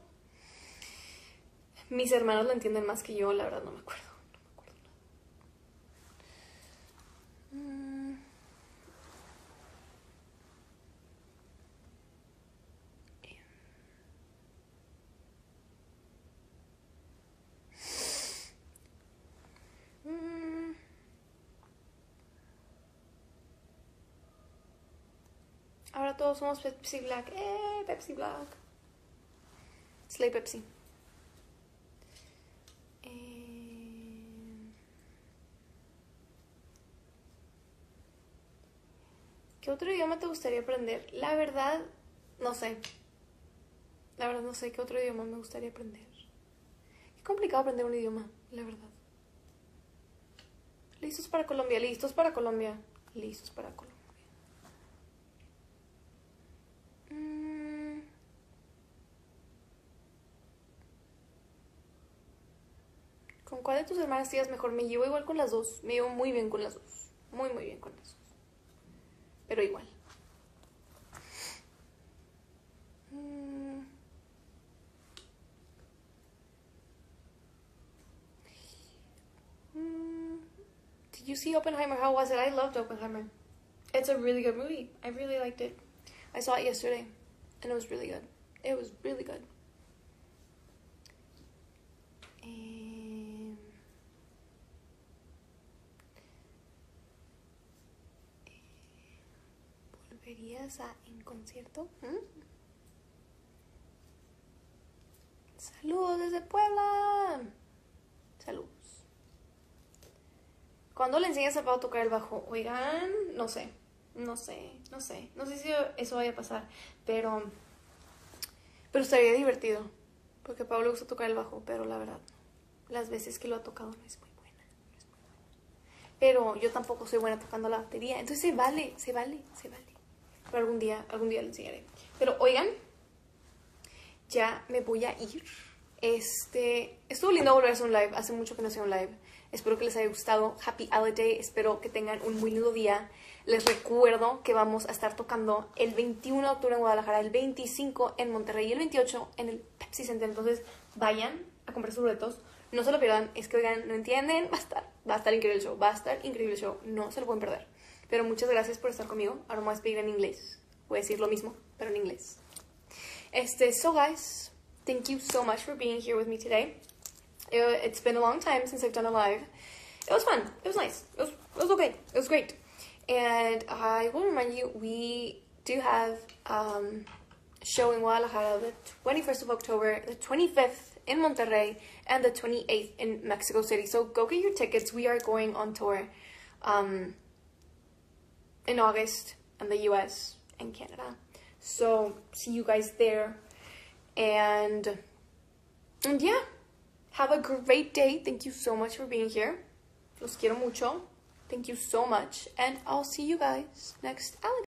Mis hermanos lo entienden más que yo, la verdad no me acuerdo. Ahora todos somos Pepsi Black. ¡Eh! Pepsi Black. Slay Pepsi. Eh, ¿Qué otro idioma te gustaría aprender? La verdad, no sé. La verdad, no sé qué otro idioma me gustaría aprender. Qué complicado aprender un idioma, la verdad. Listos para Colombia, listos para Colombia, listos para Colombia. ¿Con cuál de tus hermanas tías mejor? Me llevo igual con las dos. Me llevo muy bien con las dos. Muy, muy bien con las dos. Pero igual. Mm. Mm. Did you see Oppenheimer? How was it? I loved Oppenheimer. It's a really good movie. I really liked it. I saw it yesterday, and it was really good. It was really good. ¿Volverías a en concierto? Saludos desde Puebla. Saludos. ¿Cuándo le enseñas a Pau a tocar el bajo? Oigan, no sé, no sé, no sé. No sé si eso vaya a pasar, pero, pero estaría divertido. Porque a le gusta tocar el bajo, pero la verdad, las veces que lo ha tocado no es muy buena. No es muy buena. Pero yo tampoco soy buena tocando la batería. Entonces se vale, se vale, se vale. Pero algún día, algún día le enseñaré. Pero oigan, ya me voy a ir. Este, estuvo lindo volver a hacer un live. Hace mucho que no hacía un live. Espero que les haya gustado. Happy Holiday. Espero que tengan un muy lindo día. Les recuerdo que vamos a estar tocando el 21 de octubre en Guadalajara, el 25 en Monterrey y el 28 en el Pepsi Center. Entonces vayan a comprar sus boletos. No se lo pierdan. Es que oigan, no entienden. Va a estar, va a estar increíble el show. Va a estar increíble el show. No se lo pueden perder. Pero muchas gracias por estar conmigo. Ahora me voy a despedir en inglés. Voy a decir lo mismo, pero en inglés. Este, so guys, thank you so much for being here with me today. It, it's been a long time since I've done a live. It was fun. It was nice. It was, it was okay. It was great. And I will remind you, we do have um, show in Guadalajara the 21st of October, the 25th in Monterrey, and the 28th in Mexico City. So go get your tickets. We are going on tour um, in August in the US and Canada. So see you guys there. And and yeah, have a great day. Thank you so much for being here. Los quiero mucho. Thank you so much. And I'll see you guys next holiday.